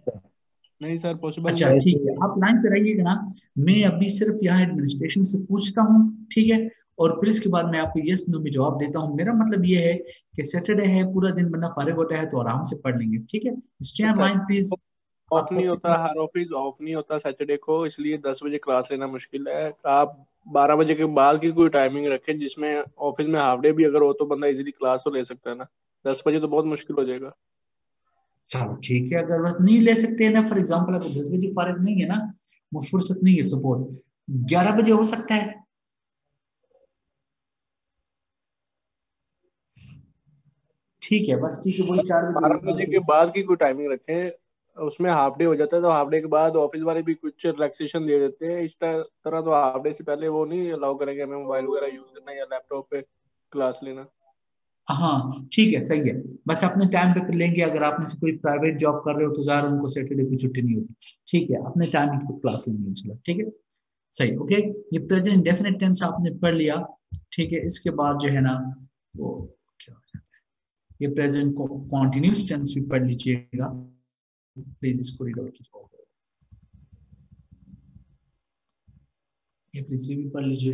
नहीं सर पॉसिबल अच्छा ठीक है। आप लाइन पे रहिएगा ना। मैं अभी सिर्फ़ यहाँ एडमिनिस्ट्रेशन से पूछता हूँ ठीक है? और फिर इसके बाद मैं आपको यस नो में जवाब देता हूँ। मेरा मतलब ये है कि सैटरडे है पूरा दिन बंदा फारिग होता है तो आराम से पढ़ लेंगे ठीक है? Stay on line please off नहीं होता हर ऑफ़िस ऑफ़ नहीं होता सैटरडे को इसलिए दस बजे क्लास लेना मुश्किल है। आप बारह बजे के बाद की कोई टाइमिंग रखें जिसमें ऑफ़िस में हाफ़ डे भी अगर हो तो बंदा इजीली क्लास तो ले सकता है ना। दस बजे तो बहुत मुश्किल हो जाएगा। चलो ठीक है अगर बस नहीं ले सकते हैं ना फॉर एग्ज़ाम्पल अगर दस बजे फारिग नहीं है ना वो फुर्सत नहीं है सपोर्ट ग्यारह बजे हो सकता है। ठीक है बस ठीक है वही चार बारह बजे के बाद की कोई टाइमिंग रखे उसमें हाफ़ डे हो जाता है तो हाफ़ डे के बाद ऑफ़िस वाले भी कुछ रिलैक्सेशन दे देते हैं। इस तरह तो हाफ़ डे से पहले वो नहीं अलाउ करेंगे हमें मोबाइल वगैरह यूज़ करना या लैपटॉप पे क्लास लेना। हाँ ठीक है, सही है। बस अपने टाइम पे कर लेंगे, अगर आपने से कोई प्राइवेट जॉब कर रहे हो तो जार उनको सैटरडे को छुट्टी नहीं होती। ठीक है, अपने टाइम पे क्लास लेंगे इंशाल्लाह, ठीक है? सही ओके ये प्रेजेंट डेफिनेट टेंस आपने पढ़ लिया, ठीक है? इसके बाद जो है ना, वो क्या हो ये प्रेजेंट को कॉन्टिन्यूस टेंस भी पढ़ लीजिएगा। प्लीज़ इसको रीड आउट कीजिए। ये प्लीज़ भी पढ़ लीजिए।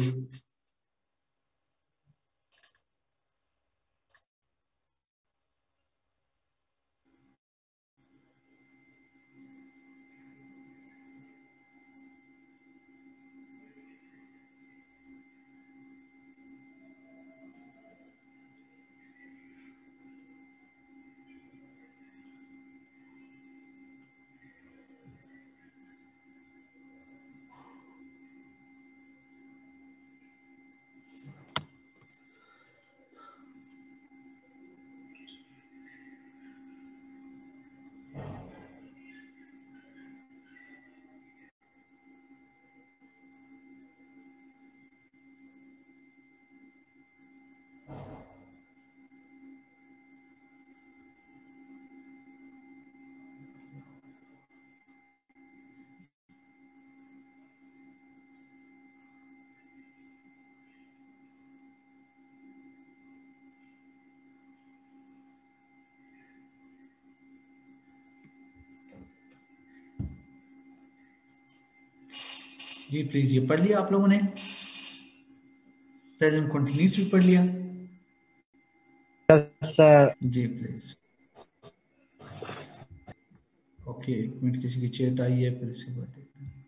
जी प्लीज़ ये पढ़ लिया आप लोगों ने। प्रेजेंट कंटिन्यूस भी पढ़ लिया। सर जी प्लीज़ ओके एक मिनट किसी की चेट आई है फिर इसके बाद देखते हैं।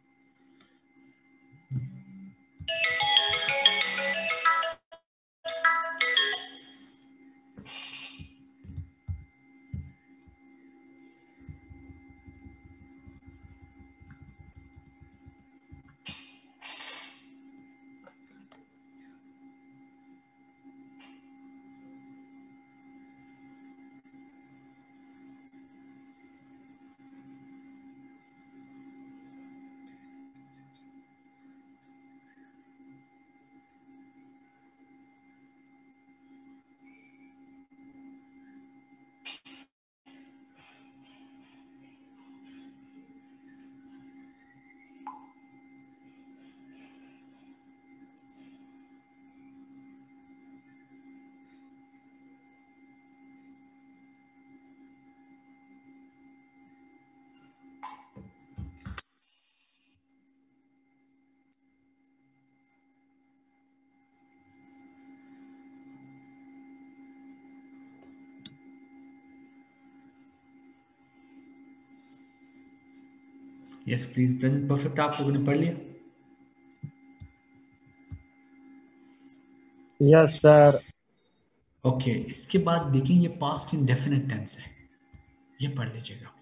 यस प्लीज़ प्रेजेंट परफेक्ट आप लोगों ने पढ़ लिया? यस सर ओके इसके बाद देखेंगे पास्ट डेफिनेट टेंस है। ये पढ़ लीजिएगा।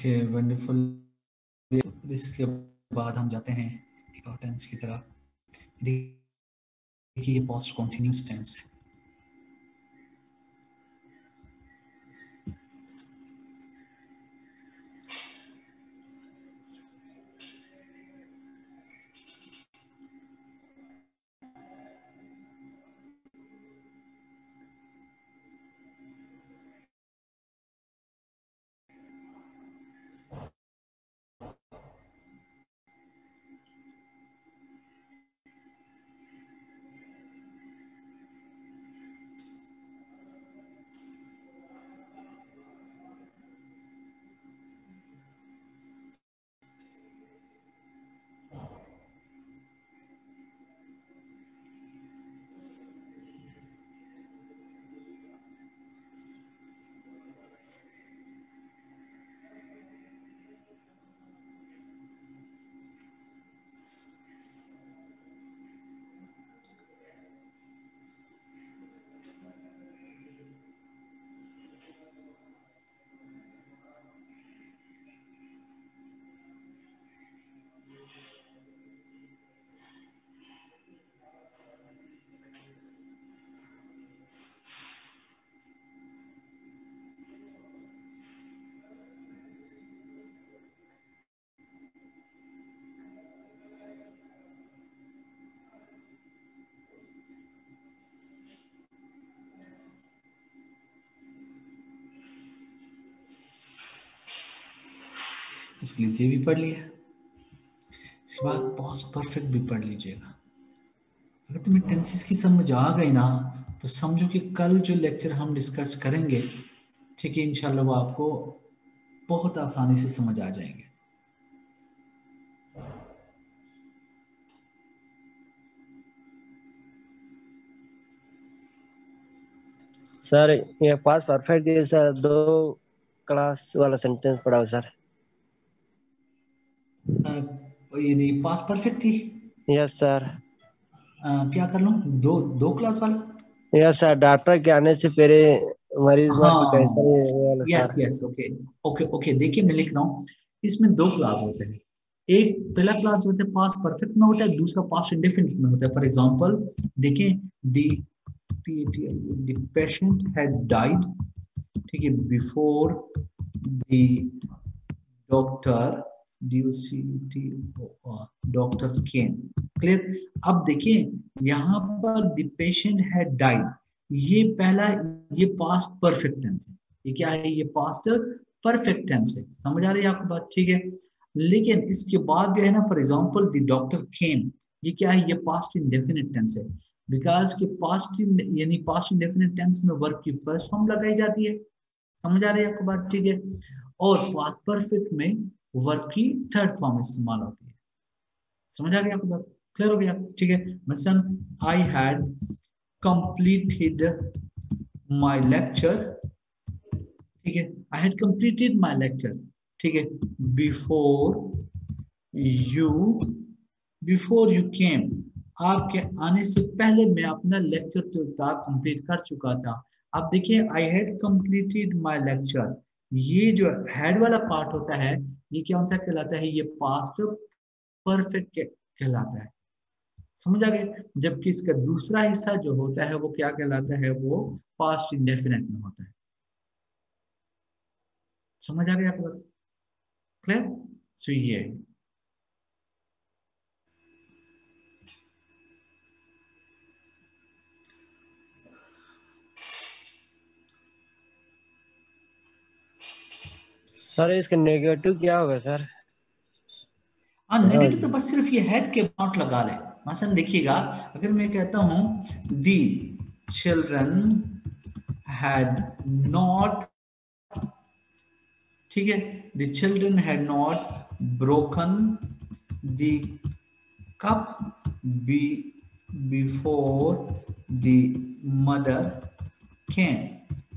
ओके वंडरफुल इसके बाद हम जाते हैं टेंस की तरफ़ देखिए पोस्ट कॉन्टिन्यूस टेंस है। इसके लिए भी पढ़ लिया। इसके बाद पॉज परफेक्ट भी पढ़ लीजिएगा। अगर तुम्हें टेंसेस की समझ आ गई ना तो समझो कि कल जो लेक्चर हम डिस्कस करेंगे, ठीक है, इंशाल्लाह वो आपको बहुत आसानी से समझ आ जाएँगे। सर, ये पास परफेक्ट सर। दो क्लास वाला सेंटेंस पढ़ाओ, सर। ये पास परफेक्ट थी। यस सर क्या कर लूँ? दो दो क्लास वाला? यस सर डॉक्टर के आने से पहले मरीज़ हाँ। Yes yes okay okay okay देखिए मैं लिख रहा हूँ। इसमें दो क्लास होते हैं। एक पहला क्लास होता है पास परफेक्ट में होता है दूसरा पास इंडेफिनिट में होता है। फॉर एग्जांपल देखिए दी the patient had died ठीक है before the doctor doctor came clear अब देखिए, यहाँ पर द हैड डाइड ये पहला, ये पास्ट परफेक्ट टेंस है। ये क्या है? ये पास्ट परफेक्ट टेंस है। समझ आ रही है आपको बात? ठीक है? लेकिन इसके बाद जो है ना for example the doctor came ये क्या है? ये पास्ट इंडेफिनिट टेंस है। बिकॉज़ के पास्ट यानी पास्ट इंडेफिनिट टेंस में वर्क की फ़र्स्ट फॉर्म लगाई जाती है। समझ आ रही है आपको बात? ठीक है? और पास्ट परफेक्ट में वर्ब की थर्ड फॉर्म इस्तेमाल होती है समझ आ गया आपको बात? क्लियर हो गया? ठीक है। मसन I had completed my lecture ठीक है। I had completed my lecture ठीक है। Before you before you came आपके आने से पहले मैं अपना लेक्चर जो था कंप्लीट कर चुका था। अब देखिए I had completed my lecture ये जो हैड वाला पार्ट होता है ये कौन सा कहलाता है? ये पास्ट परफेक्ट कहलाता है। समझ आ गया जबकि इसका दूसरा हिस्सा जो होता है, वो क्या कहलाता है? वो पास्ट इंडेफिनेट में होता है। समझ आ गया आपको क्लियर सो ये सर इसका नेगेटिव क्या होगा सर हाँ नेगेटिव तो बस सिर्फ़ ये हेड के नॉट लगा ले। मसलन देखिएगा अगर मैं कहता हूँ दी चिल्ड्रन हैड नॉट ठीक है the children had not broken the cup b before the mother came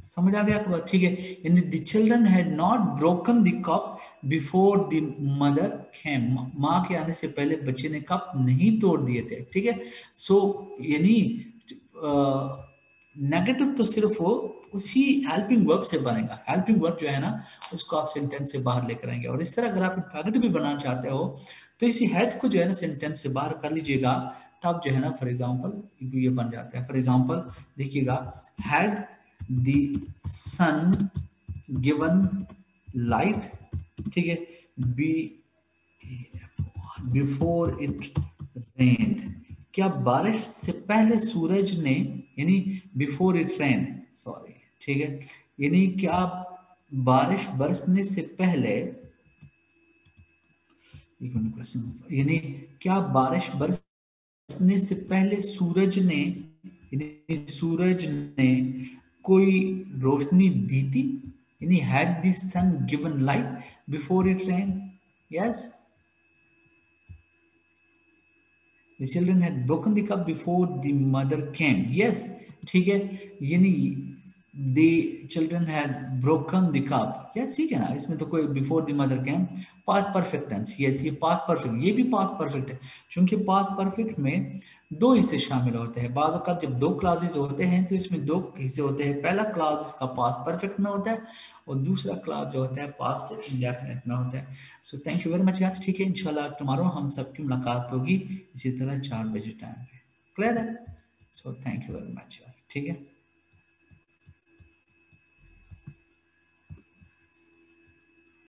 समझ आ गया ठीक है। यानी the children had not broken the cup before the mother came माँ के आने से पहले बच्चे ने कप नहीं तोड़ दिए थे, ठीक है। सो यानी नेगेटिव तो सिर्फ़ वो, उसी हेल्पिंग वर्ब से बनेगा। हेल्पिंग वर्ब जो है ना, उसको आप सेंटेंस से बाहर लेकर आएँगे। और इस तरह अगर आप इंट्रागेटिव भी बनाना चाहते हो तो इसी हेड को जो है ना सेंटेंस से बाहर कर लीजिएगा। तब जो है ना फॉर एग्जांपल ये बन जाता है। फॉर एग्जांपल देखिएगा had the sun given light, ठीक है? B, before it rained. क्या बारिश से पहले सूरज ने, यानी बिफोर इट रेन सॉरी, ठीक है? यानी क्या बारिश बरसने से पहले क्वेश्चन यानी क्या बारिश बरसने से पहले सूरज ने सूरज ने कोई रोशनी दी थी यानी had this sun given light before it rain yes The children had broken the cup before the mother came. Yes, ठीक है यानी the children had broken the cup. Yes, ठीक है ना? इसमें तो कोई before the mother came, past perfect tense. Yes, ये past perfect, ये भी past perfect है। क्योंकि past perfect में दो हिस्से शामिल होते हैं। बाद का जब दो क्लासेस होते हैं तो इसमें दो हिस्से होते हैं। पहला क्लास इसका past perfect में होता है और दूसरा क्लास जो होता है पास्ट इंडेफिनेट में होता है। So thank you very much यार। ठीक है, इंशाल्लाह टुमारो हम सबकी मुलाकात होगी। इसी तरह चार बजे टाइम पे। क्लियर है? So thank you very much ठीक है?